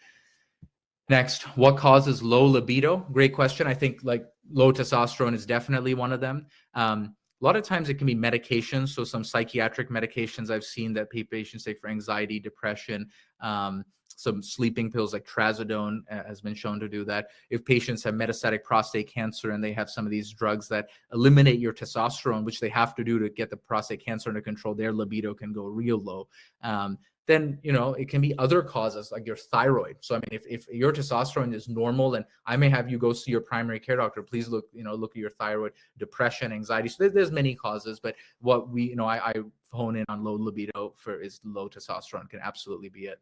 [SPEAKER 1] Next, what causes low libido? Great question. I think like low testosterone is definitely one of them. Um, a lot of times it can be medications. So some psychiatric medications I've seen that patients take for anxiety, depression, um, some sleeping pills like trazodone uh, has been shown to do that. If patients have metastatic prostate cancer and they have some of these drugs that eliminate your testosterone, which they have to do to get the prostate cancer under control, their libido can go real low. Um, then you know it can be other causes like your thyroid. So i mean if, if your testosterone is normal and i may have you go see your primary care doctor. Please look you know look at your thyroid depression anxiety. So there's, many causes but what we you know I, I hone in on low libido for is low testosterone. Can absolutely be it.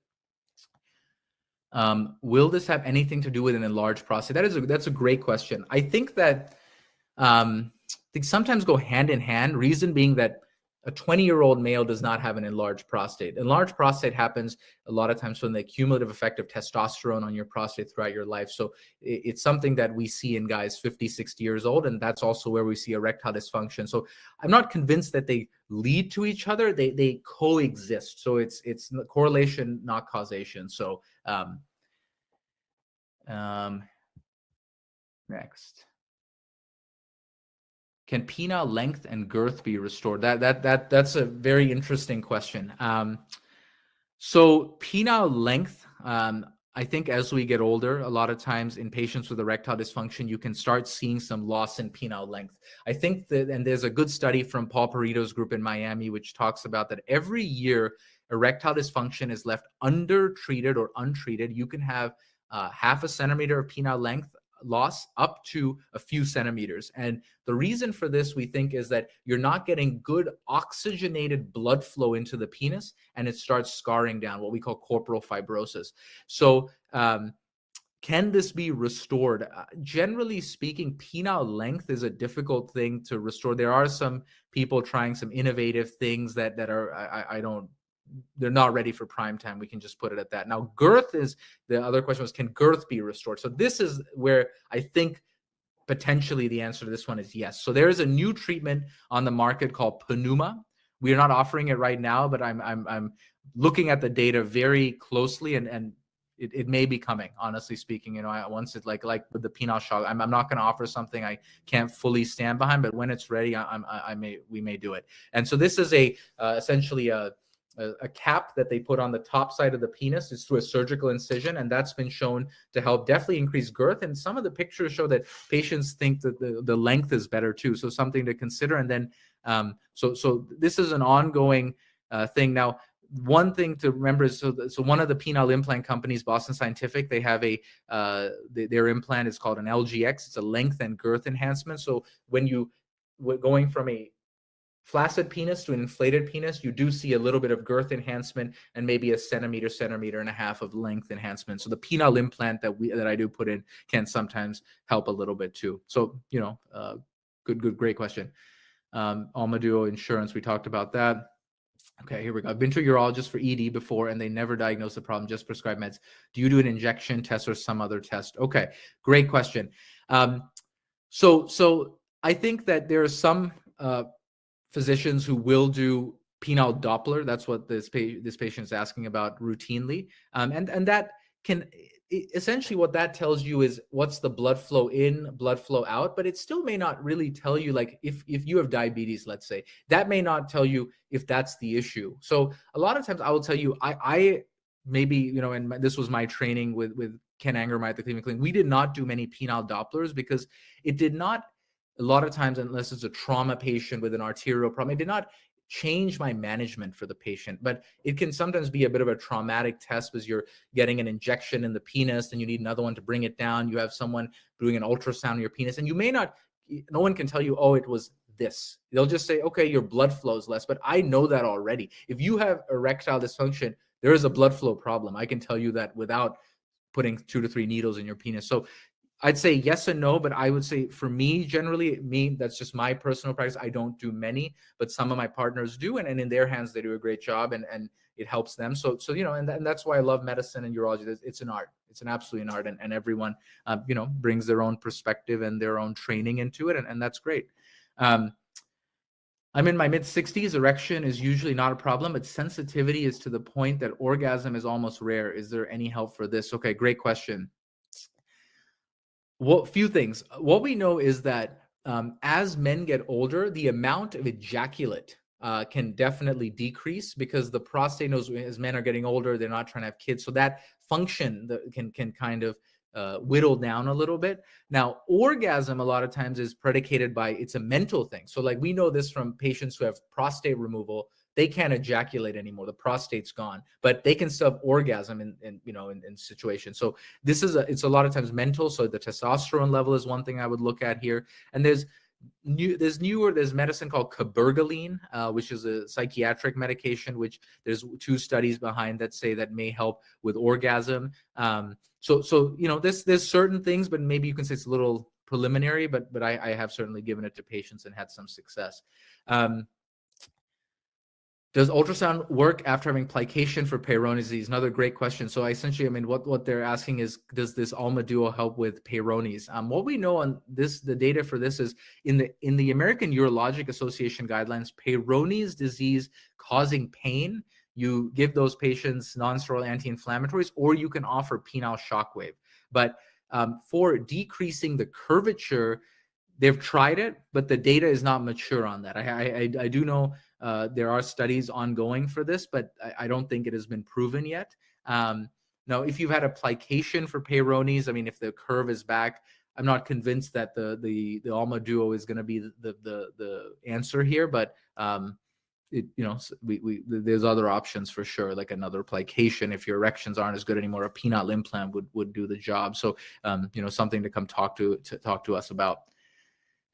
[SPEAKER 1] Um, will this have anything to do with an enlarged prostate? That is a that's a great question. I think that um, I think sometimes go hand in hand. Reason being that a 20 year old male does not have an enlarged prostate. Enlarged prostate happens a lot of times from the cumulative effect of testosterone on your prostate throughout your life. So it's something that we see in guys 50, 60 years old. And that's also where we see erectile dysfunction. So I'm not convinced that they lead to each other. They, they coexist. So it's, it's correlation, not causation. So, um, um, next. Can penile length and girth be restored? That that that that's a very interesting question. Um, so penile length, um, I think as we get older, a lot of times in patients with erectile dysfunction, you can start seeing some loss in penile length. I think that, and there's a good study from Paul Perito's group in Miami, which talks about that every year erectile dysfunction is left undertreated or untreated. You can have uh, half a centimeter of penile length loss up to a few centimeters. And the reason for this, we think, is that you're not getting good oxygenated blood flow into the penis and it starts scarring down, what we call corporal fibrosis. So, um, can this be restored? Uh, generally speaking, penile length is a difficult thing to restore. There are some people trying some innovative things that that are I, I don't they're not ready for prime time. We can just put it at that. Now, girth is the other question was can girth be restored? So this is where I think potentially the answer to this one is yes. So there is a new treatment on the market called Penuma. We are not offering it right now, but I'm I'm I'm looking at the data very closely and and it, it may be coming honestly speaking you know I, once it like like with the penile shock i'm, I'm not going to offer something i can't fully stand behind but when it's ready i, I, I may we may do it and so this is a uh, essentially a a, a, cap that they put on the top side of the penis is through a surgical incision, and that's been shown to help definitely increase girth. And some of the pictures show that patients think that the, the length is better too. So something to consider. And then, um, so so this is an ongoing uh, thing now. One thing to remember is so, so one of the penile implant companies, Boston Scientific, they have a uh, their implant is called an LGX. It's a length and girth enhancement. So when you going from a flaccid penis to an inflated penis, you do see a little bit of girth enhancement and maybe a centimeter, centimeter and a half of length enhancement. So the penile implant that we that I do put in can sometimes help a little bit too. So you know, uh, good, good, great question. Um, Alma Duo Insurance, we talked about that. Okay, here we go. I've been to a urologist for ED before, and they never diagnosed the problem, just prescribe meds. Do you do an injection test or some other test? Okay, great question. Um, so, so I think that there are some uh, physicians who will do penile Doppler. That's what this pa- this patient is asking about routinely, um, and and that can essentially what that tells you is what's the blood flow in, blood flow out. But it still may not really tell you like if if you have diabetes, let's say, that may not tell you if that's the issue. So a lot of times I will tell you I I maybe you know and this was my training with with Ken Angermeier at the Cleveland Clinic. We did not do many penile Dopplers because it did not a lot of times, unless it's a trauma patient with an arterial problem, it did not change my management for the patient. But it can sometimes be a bit of a traumatic test because you're getting an injection in the penis and you need another one to bring it down. You have someone doing an ultrasound in your penis, and you may not, no one can tell you, oh, it was this. They'll just say, okay, your blood flows less. But I know that already. If you have erectile dysfunction, there is a blood flow problem. I can tell you that without putting two to three needles in your penis. So I'd say yes and no, but I would say for me, generally, me, that's just my personal practice. I don't do many, but some of my partners do. And, and in their hands, they do a great job and, and it helps them. So, so, you know, and, and that's why I love medicine and urology. It's an art. It's an absolutely an art. And, and everyone, uh, you know, brings their own perspective and their own training into it. And, and that's great. Um, I'm in my mid 60s. Erection is usually not a problem, but sensitivity is to the point that orgasm is almost rare. Is there any help for this? Okay, great question. Well, few things. What we know is that um, as men get older, the amount of ejaculate uh, can definitely decrease because the prostate knows as men are getting older, they're not trying to have kids. So that function that can can kind of uh, whittle down a little bit. Now, orgasm a lot of times is predicated by it's a mental thing. So, like we know this from patients who have prostate removal, they can't ejaculate anymore. The prostate's gone, but they can still have orgasm in, in you know in, in situations. So this is a it's a lot of times mental. So the testosterone level is one thing I would look at here, and there's new there's newer there's medicine called cabergoline uh, which is a psychiatric medication which there's two studies behind that say that may help with orgasm um, so so you know this there's certain things but maybe you can say it's a little preliminary but but i, I have certainly given it to patients and had some success um, does ultrasound work after having plication for Peyronie's disease? Another great question. So essentially, I mean, what, what they're asking is, does this Alma Duo help with Peyronie's? Um, what we know on this, the data for this is in the in the American Urologic Association guidelines, Peyronie's disease causing pain, you give those patients non-steroidal anti-inflammatories, or you can offer penile shockwave. But um, for decreasing the curvature, they've tried it, but the data is not mature on that. I I, I do know uh, there are studies ongoing for this, but I, I, don't think it has been proven yet. Um, now, if you've had a plication for Peyronie's, I mean, if the curve is back, I'm not convinced that the the the Alma Duo is going to be the, the, the answer here, but um, it you know we, we there's other options for sure, like another plication. If your erections aren't as good anymore, a penile implant would would do the job. So um, you know something to come talk to to talk to us about.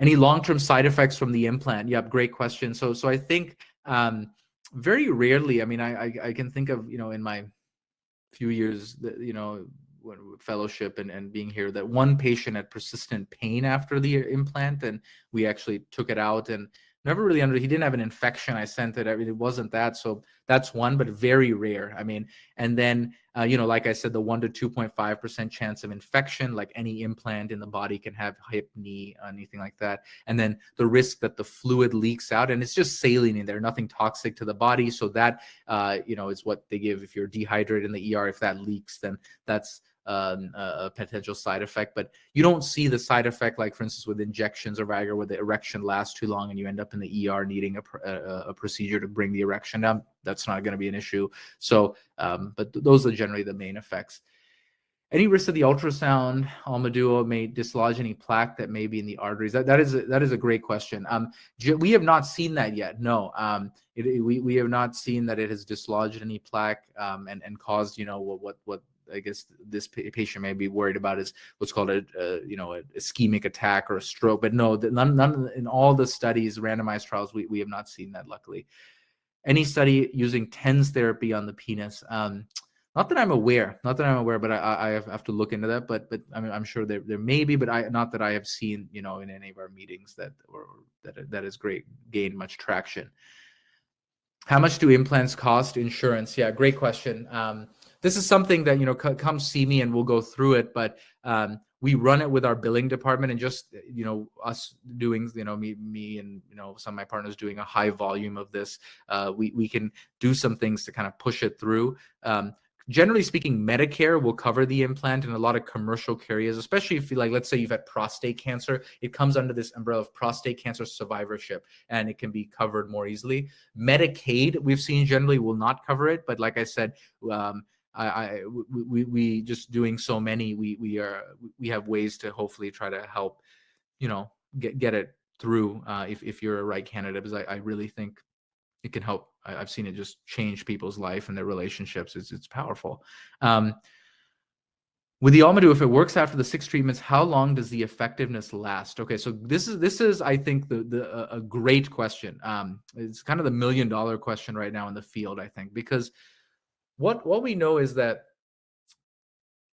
[SPEAKER 1] Any long-term side effects from the implant? Yep, great question. So, so I think um, very rarely. I mean, I, I, I can think of you know in my few years, you know, fellowship and, and being here that one patient had persistent pain after the implant and we actually took it out and never really under he didn't have an infection. I sent it I mean, it wasn't that so that's one but very rare i mean and then uh, you know like i said the 1 to 2.5 percent chance of infection like any implant in the body can have hip knee anything like that and then the risk that the fluid leaks out and it's just saline in there nothing toxic to the body so that uh, you know is what they give if you're dehydrated in the er if that leaks then that's um, a potential side effect, but you don't see the side effect like, for instance, with injections or Viagra, where the erection lasts too long and you end up in the ER needing a, a, a procedure to bring the erection down. That's not going to be an issue. So, um, but th- those are generally the main effects. Any risk of the ultrasound Alma Duo may dislodge any plaque that may be in the arteries? That, that is a, that is a great question. Um, we have not seen that yet. No, um, it, we, we have not seen that it has dislodged any plaque um, and and caused you know what what what I guess this patient may be worried about is what's called a, a you know a ischemic attack or a stroke. But no, none, none in all the studies, randomized trials, we, we have not seen that. Luckily, any study using TENS therapy on the penis. Um, not that I'm aware, not that I'm aware, but I, I have to look into that. But but I mean, I'm sure there, there may be, but I not that I have seen, you know, in any of our meetings that or that that has great gained much traction. How much do implants cost? Insurance? Yeah, great question. Um, this is something that you know c- come see me and we'll go through it but um, we run it with our billing department and just you know us doing you know me me and you know some of my partners doing a high volume of this. Uh, we we can do some things to kind of push it through. Um, generally speaking medicare will cover the implant and a lot of commercial carriers especially if you like let's say you've had prostate cancer it comes under this umbrella of prostate cancer survivorship and it can be covered more easily. Medicaid we've seen generally will not cover it but like i said um, I, I we, we just doing so many we we are we have ways to hopefully try to help you know get get it through uh, if if you're a right candidate because I, I really think it can help I, have seen it just change people's life and their relationships it's it's powerful um, with the Alma Duo, if it works after the six treatments, how long does the effectiveness last? Okay, so this is this is I think the the a great question. Um, it's kind of the million dollar question right now in the field. I think because what what we know is that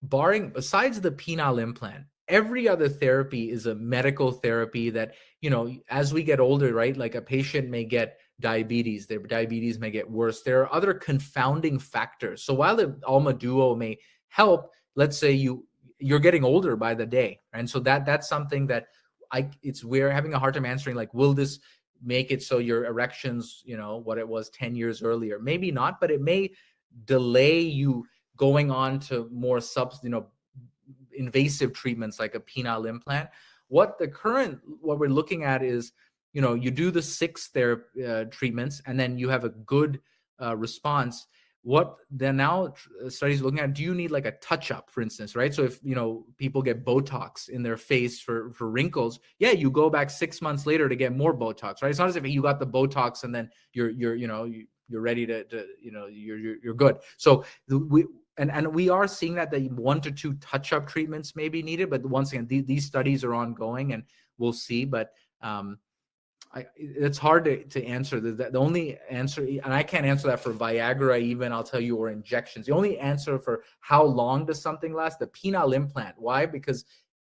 [SPEAKER 1] barring besides the penile implant every other therapy is a medical therapy that you know as we get older right like a patient may get diabetes their diabetes may get worse. There are other confounding factors. So while the alma duo may help let's say you you're getting older by the day and so that that's something that i it's we're having a hard time answering like will this make it so your erections you know what it was 10 years earlier? Maybe not but it may delay you going on to more sub, you know, invasive treatments like a penile implant. What the current, what we're looking at is, you know you do the six there uh, treatments and then you have a good uh, response. What they're now uh, studies looking at do you need like a touch up for instance right? So if you know people get botox in their face for for wrinkles yeah you go back six months later to get more botox right? It's not as if you got the botox and then you're you're you know you, you're ready to, to you know you're, you're you're good so we and and we are seeing that the one to two touch up treatments may be needed but once again these, these studies are ongoing and we'll see but um I, it's hard to, to answer. The, the only answer, and I can't answer that for Viagra even, I'll tell you, or injections. The only answer for how long does something last, the penile implant. Why? Because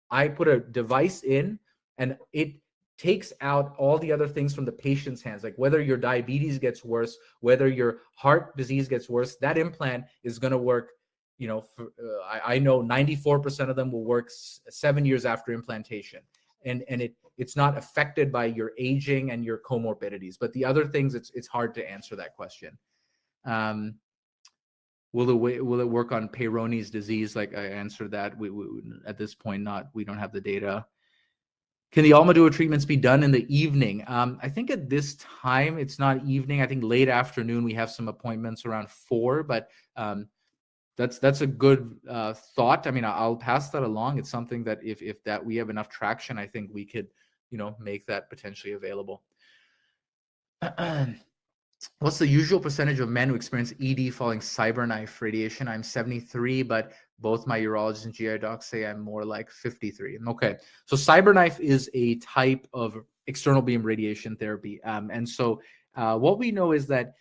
[SPEAKER 1] I put a device in and it takes out all the other things from the patient's hands, like whether your diabetes gets worse, whether your heart disease gets worse, that implant is going to work. You know, for, uh, I, I know 94% of them will work s- seven years after implantation. And and it it's not affected by your aging and your comorbidities. But the other things it's it's hard to answer that question. Um will it will it work on peyronie's disease? Like i answered that. We, we at this point not we don't have the data can the Alma Duo treatments be done in the evening? Um, I think at this time it's not evening. I think late afternoon we have some appointments around four, but um, that's that's a good uh, thought. I mean, I'll pass that along. It's something that if if that we have enough traction, I think we could, you know, make that potentially available. What's the usual percentage of men who experience ED following CyberKnife radiation? I'm 73, but both my urologist and GI docs say I'm more like 53. Okay, so CyberKnife is a type of external beam radiation therapy, um, and so uh, what we know is that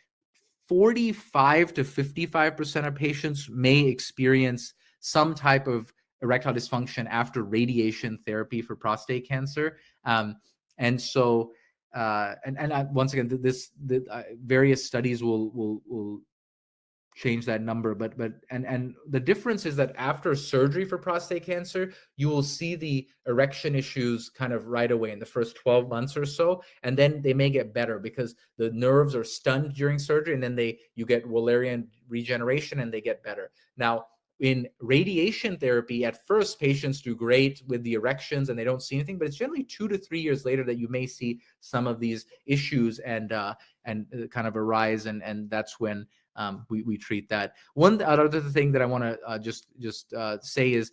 [SPEAKER 1] 45 to 55% of patients may experience some type of erectile dysfunction after radiation therapy for prostate cancer. Um, and so, uh, and, and uh, once again, this the, uh, various studies will, will, will change that number but but and and the difference is that after surgery for prostate cancer you will see the erection issues kind of right away in the first 12 months or so and then they may get better because the nerves are stunned during surgery and then they you get Wallerian regeneration and they get better. Now in radiation therapy at first patients do great with the erections and they don't see anything but it's generally two to three years later that you may see some of these issues and uh, and uh, kind of arise and and that's when um, we, we treat that. One other thing that I want to uh, just just uh, say is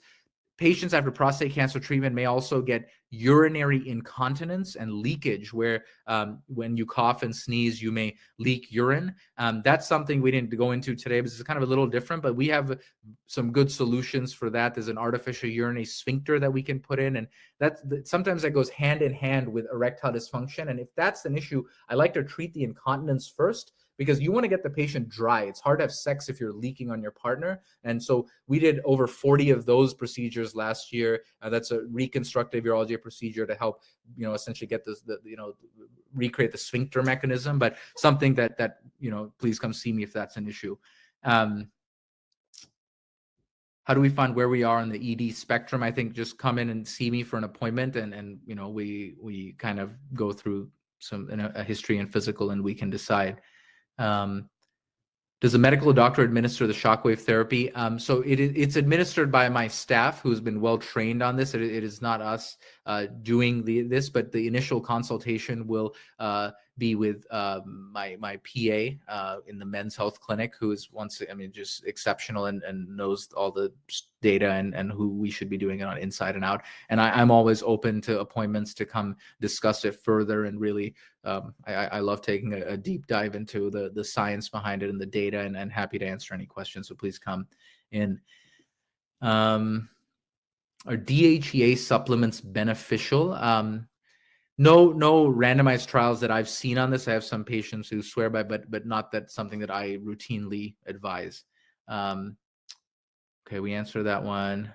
[SPEAKER 1] patients after prostate cancer treatment may also get urinary incontinence and leakage where um, when you cough and sneeze you may leak urine um, that's something we didn't go into today because it's kind of a little different but we have some good solutions for that there's an artificial urinary sphincter that we can put in and that sometimes that goes hand in hand with erectile dysfunction and if that's an issue i like to treat the incontinence first because you want to get the patient dry. It's hard to have sex if you're leaking on your partner. And so we did over 40 of those procedures last year. Uh, that's a reconstructive urology procedure to help, you know, essentially get this, the, you know, recreate the sphincter mechanism. But something that that you know, please come see me if that's an issue. Um, how do we find where we are on the ED spectrum? I think just come in and see me for an appointment, and and you know we we kind of go through some a history and physical, and we can decide. Um, does a medical doctor administer the shockwave therapy? Um, so it, it's administered by my staff who's been well trained on this. it, it is not us uh, doing the, this, but the initial consultation will uh, be with um, my my PA uh, in the men's health clinic, who is once I mean just exceptional and, and knows all the data and, and who we should be doing it on inside and out. And I, am always open to appointments to come discuss it further. And really, um, I, I love taking a, a, deep dive into the the science behind it and the data, and, and happy to answer any questions. So please come in. Um, are DHEA supplements beneficial? Um, no no randomized trials that i've seen on this. I have some patients who swear by but but not that something that i routinely advise. Um okay we answer that one.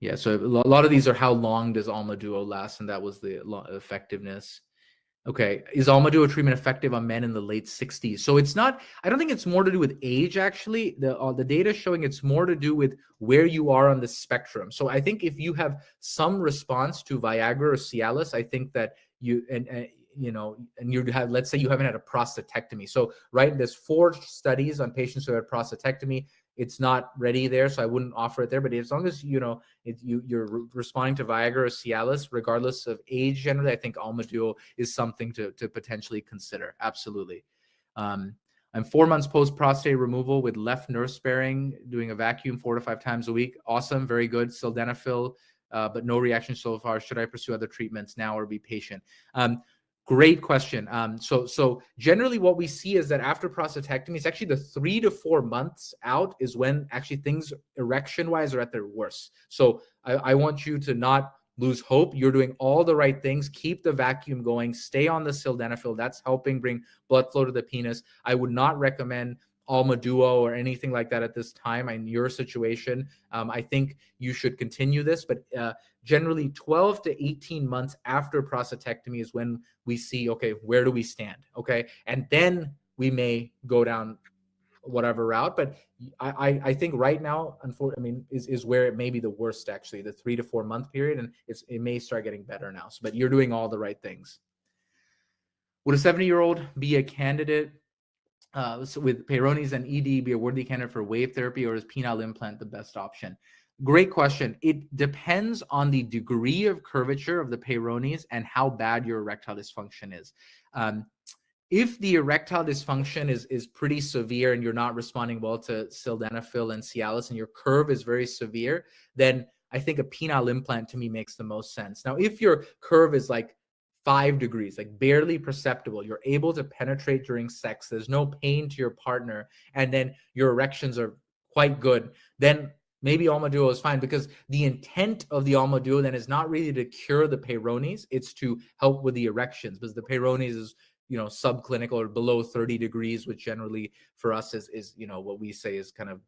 [SPEAKER 1] Yeah so a lot of these are how long does alma duo last? And that was the effectiveness Okay. Is Alma Duo treatment effective on men in the late 60s? So it's not, I don't think it's more to do with age, actually. The, uh, the data showing it's more to do with where you are on the spectrum. So I think if you have some response to Viagra or Cialis, I think that you, and, and you know, and you have, let's say you haven't had a prostatectomy. So, right, there's four studies on patients who had prostatectomy it's not ready there, so I wouldn't offer it there. But as long as you know it, you you're re- responding to Viagra or Cialis, regardless of age, generally, I think Alma Duo is something to to potentially consider. Absolutely. Um, I'm four months post prostate removal with left nerve sparing, doing a vacuum four to five times a week. Awesome, very good. Sildenafil, uh, but no reaction so far. Should I pursue other treatments now or be patient? Um, Great question. Um, so, so generally, what we see is that after prostatectomy, it's actually the three to four months out is when actually things erection-wise are at their worst. So, I, I want you to not lose hope. You're doing all the right things. Keep the vacuum going. Stay on the sildenafil. That's helping bring blood flow to the penis. I would not recommend Alma Duo or anything like that at this time in your situation. Um, I think you should continue this, but uh, generally 12 to 18 months after prostatectomy is when we see, okay, where do we stand? Okay. And then we may go down whatever route. But I, I think right now, unfortunately, I mean, is, is where it may be the worst actually, the three to four month period. And it's, it may start getting better now. So, but you're doing all the right things. Would a 70 year old be a candidate uh, so with Peyronie's and ED be a worthy candidate for wave therapy, or is penile implant the best option? Great question. It depends on the degree of curvature of the Peyronie's and how bad your erectile dysfunction is. Um, if the erectile dysfunction is is pretty severe and you're not responding well to sildenafil and Cialis and your curve is very severe, then I think a penile implant to me makes the most sense. Now, if your curve is like five degrees, like barely perceptible. You're able to penetrate during sex. There's no pain to your partner, and then your erections are quite good. Then maybe Alma Duo is fine because the intent of the Alma Duo then is not really to cure the Peyronie's, it's to help with the erections because the Peyronie's is you know subclinical or below 30 degrees, which generally for us is is you know what we say is kind of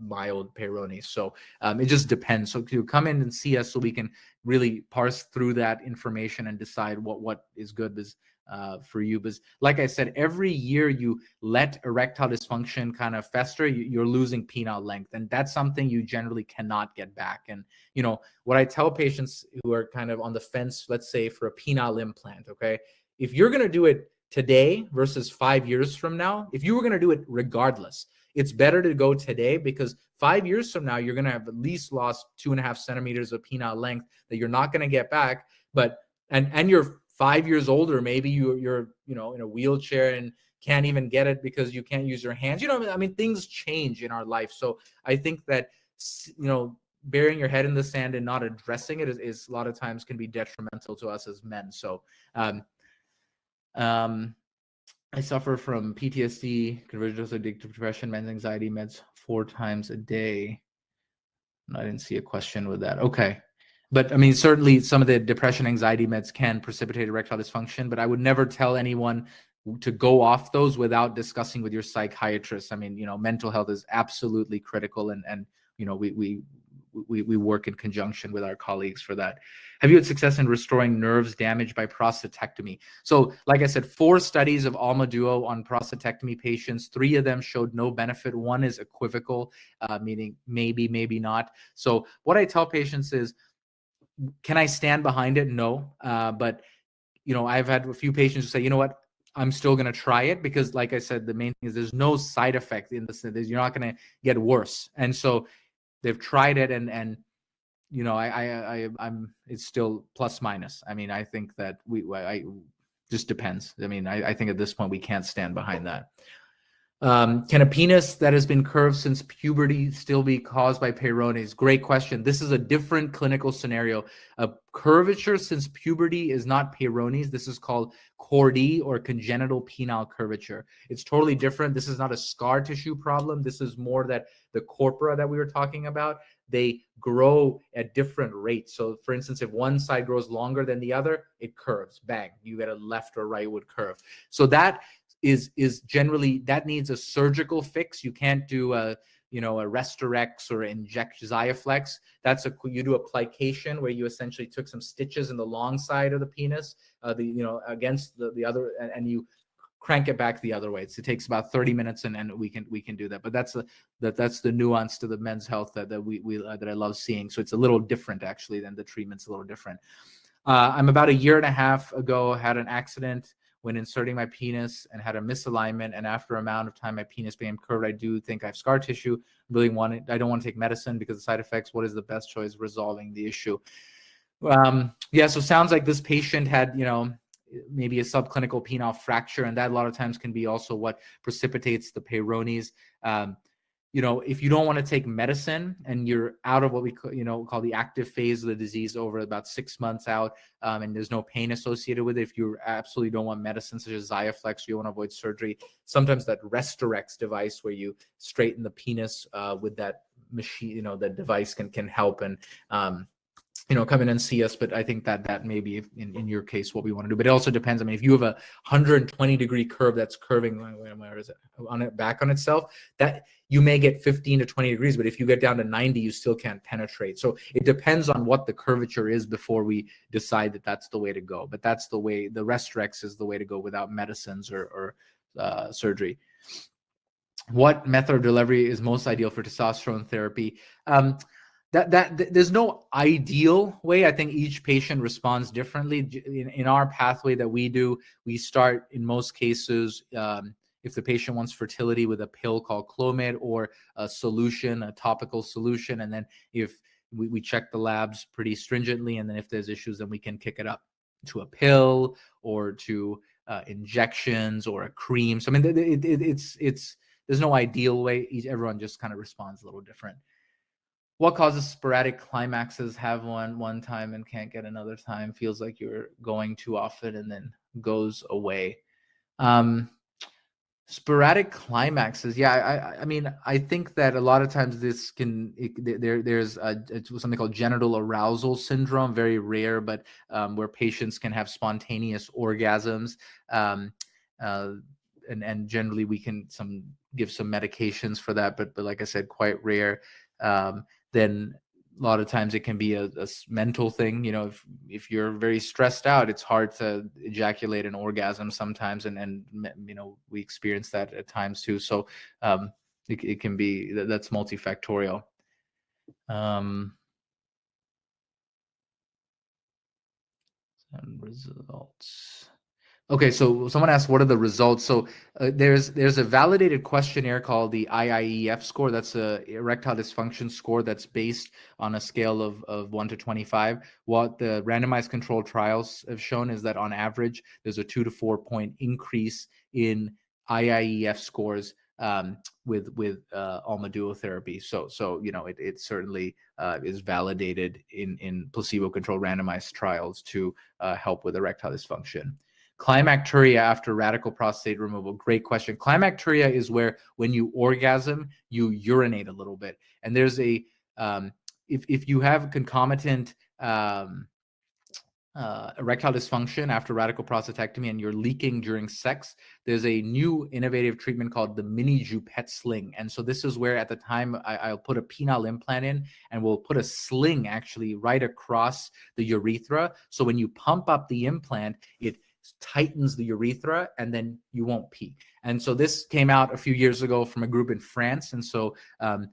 [SPEAKER 1] mild Peyronie. So um, it just depends. So you come in and see us so we can really parse through that information and decide what what is good is uh, for you. Because like I said, every year you let erectile dysfunction kind of fester, you, are losing penile length, and that's something you generally cannot get back. And you know what I tell patients who are kind of on the fence, let's say for a penile implant, okay, if you're gonna do it today versus five years from now, if you were gonna do it regardless it's better to go today because five years from now, you're going to have at least lost two and a half centimeters of penile length that you're not going to get back. But, and, and you're five years older, maybe you, you're, you know, in a wheelchair and can't even get it because you can't use your hands. You know, I mean, things change in our life. So I think that, you know, burying your head in the sand and not addressing it is, is a lot of times can be detrimental to us as men. So, um, um, I suffer from PTSD, convergence addictive depression, men's anxiety meds four times a day. I didn't see a question with that. Okay. But I mean, certainly some of the depression, anxiety meds can precipitate erectile dysfunction, but I would never tell anyone to go off those without discussing with your psychiatrist. I mean, you know, mental health is absolutely critical and, and, you know, we, we, we, we work in conjunction with our colleagues for that. Have you had success in restoring nerves damaged by prostatectomy? So, like I said, four studies of Alma Duo on prostatectomy patients. Three of them showed no benefit. One is equivocal, uh, meaning maybe, maybe not. So, what I tell patients is, can I stand behind it? No. Uh, but, you know, I've had a few patients who say, you know what, I'm still going to try it because, like I said, the main thing is there's no side effect in this. You're not going to get worse. And so they've tried it and and you know I I, I I'm it's still plus minus. I mean I think that we I just depends. I mean I, I think at this point we can't stand behind that. Um, can a penis that has been curved since puberty still be caused by Peyronie's? Great question. This is a different clinical scenario. A curvature since puberty is not Peyronie's. This is called chordee or congenital penile curvature. It's totally different. This is not a scar tissue problem. This is more that the corpora that we were talking about, they grow at different rates. So, for instance, if one side grows longer than the other, it curves. Bang, you get a left or right rightward curve. So that is is generally that needs a surgical fix. You can't do a you know a Restorex or inject Xiaflex. That's a you do a plication where you essentially took some stitches in the long side of the penis, uh, the you know against the the other, and, and you crank it back the other way. It's, it takes about 30 minutes and, and we can we can do that. But that's the that that's the nuance to the men's health that, that we, we uh, that I love seeing. So it's a little different actually than the treatment's a little different. Uh, I'm about a year and a half ago had an accident when inserting my penis and had a misalignment. And after amount of time, my penis became curved. I do think I have scar tissue. Really want it. I don't want to take medicine because of side effects. What is the best choice resolving the issue? Um, yeah, so sounds like this patient had, you know, maybe a subclinical penile fracture, and that a lot of times can be also what precipitates the Peyronie's. Um, you know, if you don't want to take medicine and you're out of what we you know call the active phase of the disease over about six months out, um, and there's no pain associated with it, if you absolutely don't want medicine such as Xiaflex, you want to avoid surgery. Sometimes that Restorex device where you straighten the penis uh, with that machine, you know, that device can can help and um, you know come in and see us but i think that that may be in, in your case what we want to do. But it also depends i mean if you have a 120 degree curve that's curving where is it? On it back on itself that you may get 15 to 20 degrees but if you get down to 90 you still can't penetrate. So it depends on what the curvature is before we decide that that's the way to go. But that's the way the Restorex is the way to go without medicines or, or uh, surgery. What method of delivery is most ideal for testosterone therapy? Um, that that th- there's no ideal way. I think each patient responds differently. In, in our pathway that we do we start in most cases um, if the patient wants fertility with a pill called clomid or a solution a topical solution and then if we, we check the labs pretty stringently and then if there's issues then we can kick it up to a pill or to uh, injections or a cream. So i mean it, it, it's it's there's no ideal way. Everyone just kind of responds a little different what causes sporadic climaxes have one one time and can't get another time feels like you're going too often and then goes away. Um sporadic climaxes yeah i i mean i think that a lot of times this can it, there there's a, something called genital arousal syndrome very rare but um, where patients can have spontaneous orgasms um, uh, and and generally we can some give some medications for that but but like i said quite rare. Um, then a lot of times it can be a, a, mental thing you know if if you're very stressed out it's hard to ejaculate an orgasm sometimes and and you know we experience that at times too so um it, it can be that's multifactorial. Um and results Okay, so someone asked, what are the results? So uh, there's there's a validated questionnaire called the IIEF score. That's a erectile dysfunction score that's based on a scale of, of 1 to 25. What the randomized controlled trials have shown is that on average, there's a 2 to 4 point increase in IIEF scores um, with with uh, Alma Duo therapy. So so you know it it certainly uh, is validated in in placebo controlled randomized trials to uh, help with erectile dysfunction. Climacturia after radical prostate removal. Great question. Climacturia is where when you orgasm, you urinate a little bit. And there's a, um, if, if you have concomitant um, uh, erectile dysfunction after radical prostatectomy and you're leaking during sex, there's a new innovative treatment called the mini Jupette sling. And so this is where at the time I, will put a penile implant in and we'll put a sling actually right across the urethra. So when you pump up the implant, it tightens the urethra and then you won't pee. And so this came out a few years ago from a group in France. And so um,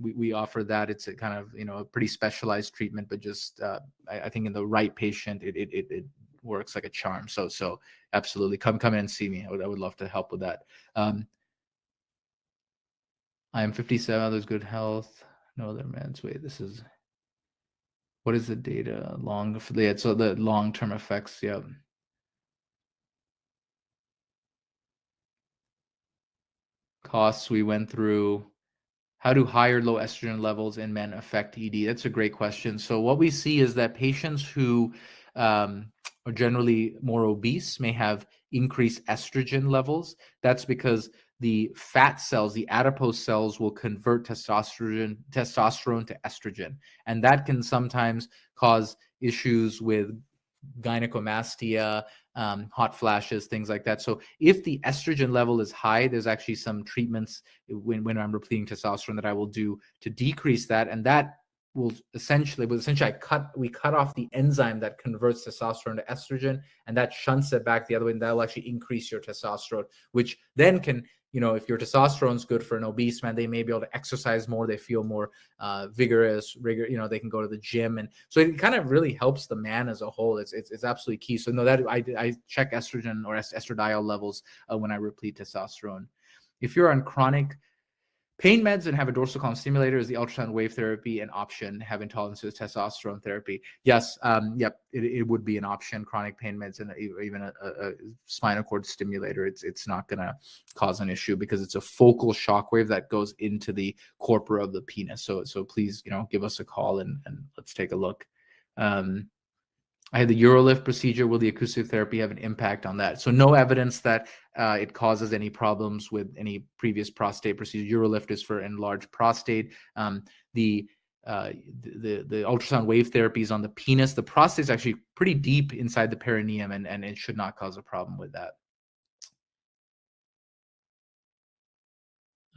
[SPEAKER 1] we, we offer that. It's a kind of, you know, a pretty specialized treatment, but just, uh, I, I, think in the right patient, it, it, it, it, works like a charm. So, so absolutely come, come in and see me. I would, I would love to help with that. Um, I am 57, others good health, no other meds. Wait, this is, what is the data long, yeah, so the long-term effects, yeah. Costs we went through. How do higher low estrogen levels in men affect ed that's a great question. So what we see is that patients who um, are generally more obese may have increased estrogen levels. That's because the fat cells the adipose cells will convert testosterone testosterone to estrogen. And that can sometimes cause issues with gynecomastia um, hot flashes, things like that. So if the estrogen level is high, there's actually some treatments when, when I'm repleting testosterone that I will do to decrease that. And that will essentially, but essentially I cut, we cut off the enzyme that converts testosterone to estrogen and that shunts it back the other way. And that will actually increase your testosterone, which then can you know if your testosterone is good for an obese man they may be able to exercise more they feel more uh, vigorous rigor you know they can go to the gym. And so it kind of really helps the man as a whole. It's it's, it's absolutely key. So no that i i check estrogen or estradiol levels uh, when i replete testosterone. If you're on chronic Pain meds and have a dorsal column stimulator is the ultrasound wave therapy an option. Have intolerance to testosterone therapy. Yes, um, yep, it, it would be an option. Chronic pain meds and even a, a, spinal cord stimulator. It's it's not going to cause an issue because it's a focal shock wave that goes into the corpora of the penis. So so please you know give us a call and and let's take a look. Um, I had the Urolift procedure. Will the acoustic therapy have an impact on that? So no evidence that uh, it causes any problems with any previous prostate procedure. Urolift is for enlarged prostate. Um, the uh, the the ultrasound wave therapies on the penis. The prostate is actually pretty deep inside the perineum, and and it should not cause a problem with that.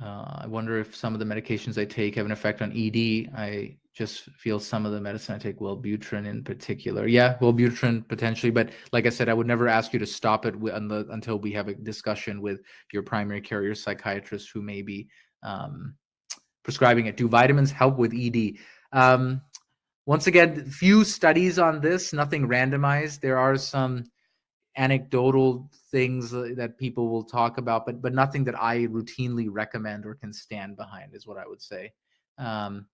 [SPEAKER 1] Uh, I wonder if some of the medications I take have an effect on ED. I just feel some of the medicine I take, Wellbutrin in particular. Yeah, Wellbutrin potentially, but like I said, I would never ask you to stop it until we have a discussion with your primary care, your psychiatrist who may be um, prescribing it. Do vitamins help with ED? Um, once again, few studies on this, nothing randomized. There are some anecdotal things that people will talk about, but but nothing that I routinely recommend or can stand behind is what I would say. Um,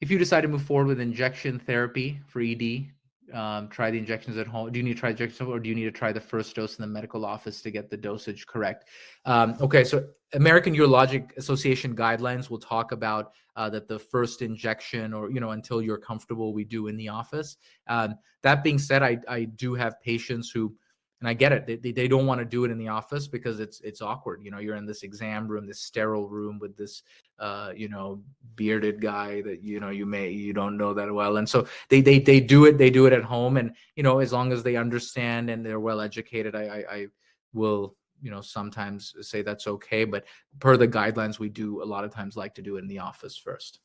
[SPEAKER 1] if you decide to move forward with injection therapy for ED, um, try the injections at home. Do you need to try injections or do you need to try the first dose in the medical office to get the dosage correct? Um, okay, so American Urologic Association guidelines will talk about uh, that the first injection or, you know, until you're comfortable, we do in the office. Um, that being said, I, I do have patients who and I get it. They, they don't want to do it in the office because it's it's awkward. You know, you're in this exam room, this sterile room with this uh, you know, bearded guy that you know you may you don't know that well. And so they they they do it, they do it at home. And you know, as long as they understand and they're well educated, I I, I will you know sometimes say that's okay. But per the guidelines, we do a lot of times like to do it in the office first.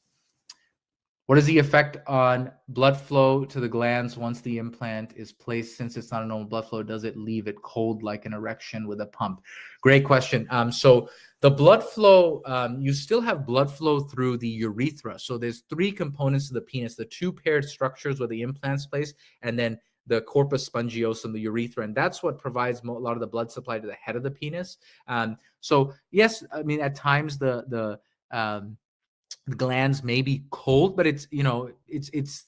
[SPEAKER 1] What is the effect on blood flow to the glans once the implant is placed? Since it's not a normal blood flow, does it leave it cold like an erection with a pump? Great question. Um, so the blood flow, um, you still have blood flow through the urethra. So there's three components to the penis: the two paired structures where the implant's placed, and then the corpus spongiosum, the urethra, and that's what provides a lot of the blood supply to the head of the penis. Um, so yes, I mean at times the the um, the glans may be cold, but it's you know it's it's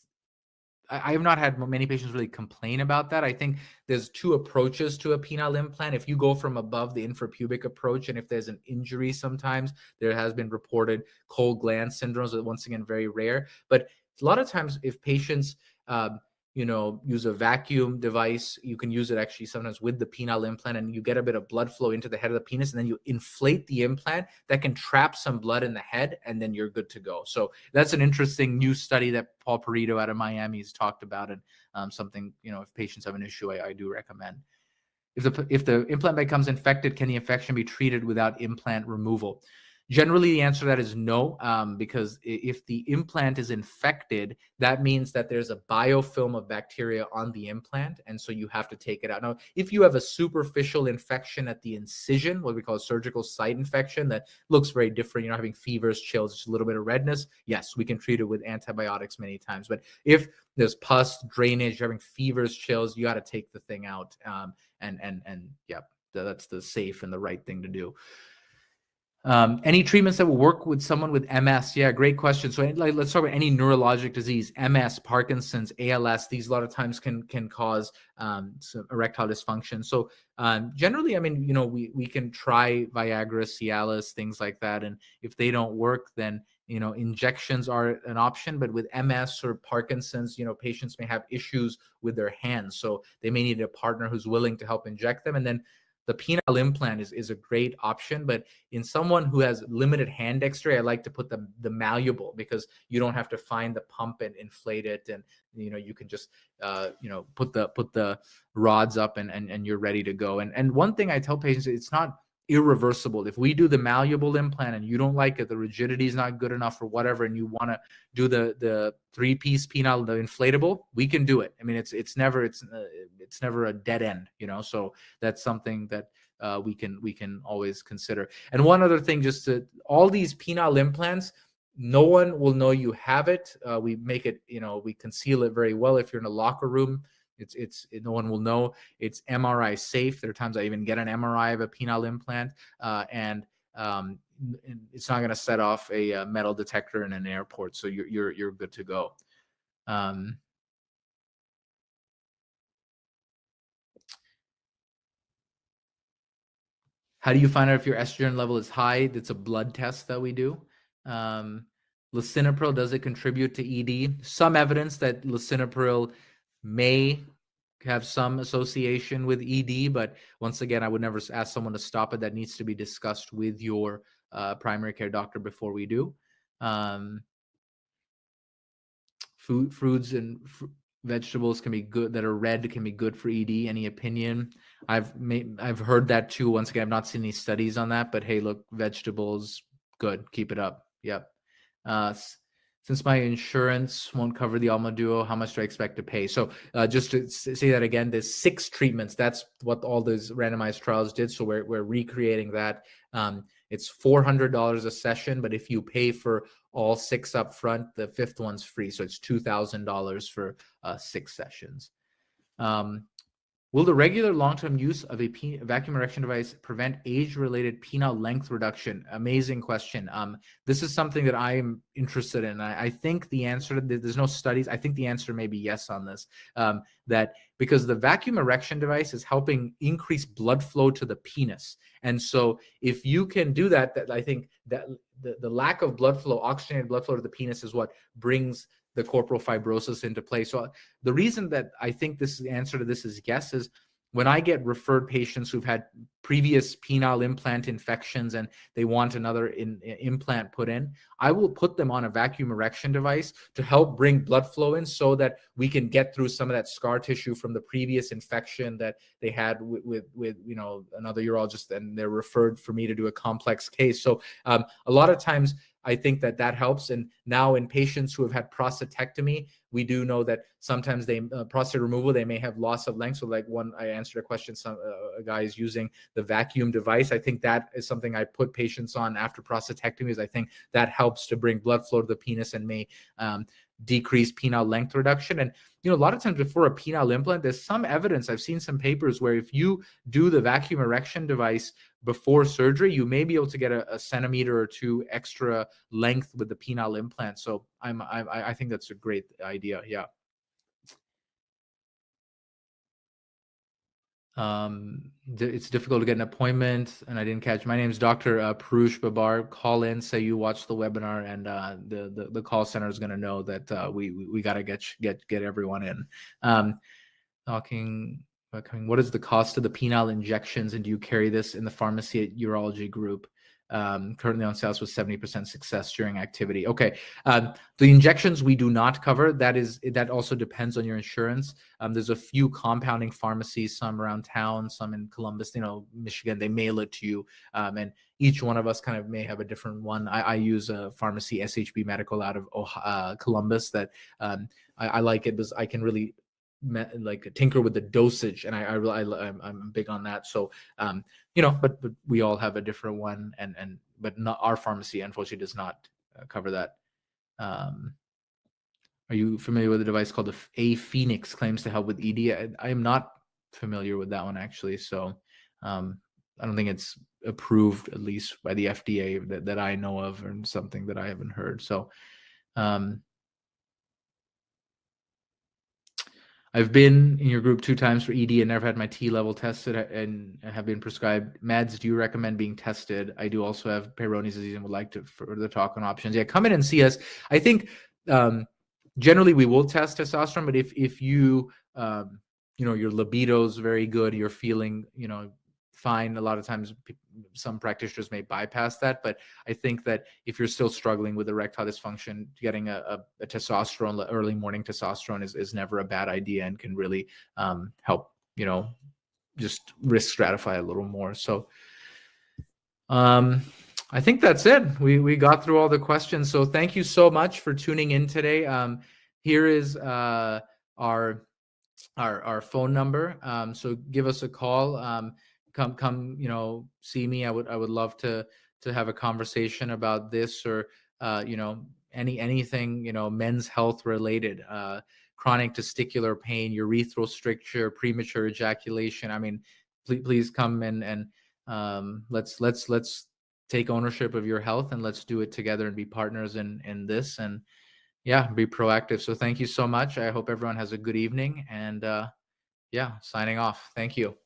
[SPEAKER 1] I have not had many patients really complain about that. I think there's two approaches to a penile implant. If you go from above the infrapubic approach, and if there's an injury, sometimes there has been reported cold glans syndromes. Once again, very rare. But a lot of times, if patients um, you know, use a vacuum device. You can use it actually sometimes with the penile implant, and you get a bit of blood flow into the head of the penis, and then you inflate the implant that can trap some blood in the head, and then you're good to go. So that's an interesting new study that Paul Perito out of Miami has talked about, and um, something you know, if patients have an issue, I, I do recommend. If the if the implant becomes infected, can the infection be treated without implant removal? Generally, the answer to that is no, um, because if the implant is infected, that means that there's a biofilm of bacteria on the implant, and so you have to take it out. Now, if you have a superficial infection at the incision, what we call a surgical site infection, that looks very different, you're not having fevers, chills, just a little bit of redness, yes, we can treat it with antibiotics many times. But if there's pus, drainage, you're having fevers, chills, you got to take the thing out. Um, and and and yeah, that's the safe and the right thing to do. Um, any treatments that will work with someone with MS? Yeah, great question. So, like, let's talk about any neurologic disease, MS, Parkinson's, ALS. These a lot of times can can cause um, erectile dysfunction. So, um, generally, I mean, you know, we we can try Viagra, Cialis, things like that, and if they don't work, then you know, injections are an option. But with MS or Parkinson's, you know, patients may have issues with their hands, so they may need a partner who's willing to help inject them, and then the penile implant is, is a great option but in someone who has limited hand dexterity i like to put the, the malleable because you don't have to find the pump and inflate it and you know you can just uh, you know put the put the rods up and, and and you're ready to go. And and one thing i tell patients it's not irreversible. If we do the malleable implant and you don't like it, the rigidity is not good enough or whatever, and you want to do the the three piece penile, the inflatable, we can do it. I mean, it's it's never it's uh, it's never a dead end, you know. So that's something that uh, we can we can always consider. And one other thing, just to all these penile implants, no one will know you have it. Uh, we make it, you know, we conceal it very well. If you're in a locker room, it's it's it, no one will know. It's MRI safe. There are times I even get an MRI of a penile implant, uh, and um, it's not going to set off a, a, uh, metal detector in an airport. So you're you're you're good to go. Um, how do you find out if your estrogen level is high? It's a blood test that we do. Um, lisinopril does it contribute to ED? Some evidence that lisinopril may have some association with ED, but once again, I would never ask someone to stop it. That needs to be discussed with your uh, primary care doctor before we do. Um, food, fruits and fr- vegetables can be good that are red can be good for ED. Any opinion? I've made, I've heard that too. Once again, I've not seen any studies on that, but hey, look, vegetables, good. Keep it up. Yep. Uh, since my insurance won't cover the Alma Duo, how much do I expect to pay? So uh, just to say that again, there's six treatments. That's what all those randomized trials did. So we're, we're recreating that. Um, it's $400 a session, but if you pay for all six up front, the fifth one's free. So it's $2,000 for uh, six sessions. Um, Will the regular long-term use of a vacuum erection device prevent age-related penile length reduction? Amazing question. Um, this is something that I am interested in. I, I, think the answer, there's no studies. I think the answer may be yes on this. Um, that because the vacuum erection device is helping increase blood flow to the penis, and so if you can do that, that I think that the, the lack of blood flow, oxygenated blood flow to the penis, is what brings the corporal fibrosis into play. So the reason that I think this the answer to this is yes is when I get referred patients who've had previous penile implant infections and they want another in, implant put in, I will put them on a vacuum erection device to help bring blood flow in so that we can get through some of that scar tissue from the previous infection that they had with, with, with you know, another urologist and they're referred for me to do a complex case. So um, a lot of times I think that that helps. And now in patients who have had prostatectomy, we do know that sometimes they uh, prostate removal they may have loss of length. So like one, I answered a question, some uh, a guy is using the vacuum device. I think that is something I put patients on after prostatectomies. I think that helps to bring blood flow to the penis and may um, decrease penile length reduction. And you know, a lot of times before a penile implant, there's some evidence. I've seen some papers where if you do the vacuum erection device before surgery, you may be able to get a, a centimeter or two extra length with the penile implant. So I'm I, I think that's a great idea. Yeah. Um it's difficult to get an appointment and i didn't catch my name is dr uh, Paurush Babbar. Call in say you watch the webinar and uh, the, the, the call center is going to know that uh, we we, got to get get get everyone in. Um talking what is the cost of the penile injections and do you carry this in the pharmacy at urology group um, currently on Cialis with 70% success during activity. Okay, um, the injections we do not cover. That is that also depends on your insurance. Um, there's a few compounding pharmacies, some around town, some in Columbus, you know, Michigan. They mail it to you, um, and each one of us kind of may have a different one. I, I use a pharmacy, SHB Medical, out of uh, Columbus. That um, I, I like it because I can really like a tinker with the dosage and i i I, am I'm big on that. So um you know but, but we all have a different one and and but not our pharmacy unfortunately does not uh, cover that. Um are you familiar with a device called the a phoenix claims to help with ed I, I am not familiar with that one actually so um i don't think it's approved at least by the fda that, that i know of or something that i haven't heard. So um I've been in your group two times for ED and never had my T level tested and have been prescribed meds. Do you recommend being tested? I do also have Peyronie's disease and would like to further talk on options. Yeah, come in and see us. I think um, generally we will test testosterone, but if if you um, you know your libido is very good, you're feeling you know fine. A lot of times, some practitioners may bypass that, but I think that if you're still struggling with erectile dysfunction, getting a, a, a testosterone, early morning testosterone is, is never a bad idea and can really um, help, you know, just risk stratify a little more. So, um, I think that's it. We we got through all the questions. So thank you so much for tuning in today. Um, here is uh, our our our phone number. Um, so give us a call. Um, come come you know see me i would i would love to to have a conversation about this or uh, you know any anything you know men's health related uh, chronic testicular pain urethral stricture premature ejaculation. I mean please please come and and um, let's let's let's take ownership of your health and let's do it together and be partners in in this. And yeah be proactive. So thank you so much. I hope everyone has a good evening and uh yeah signing off. Thank you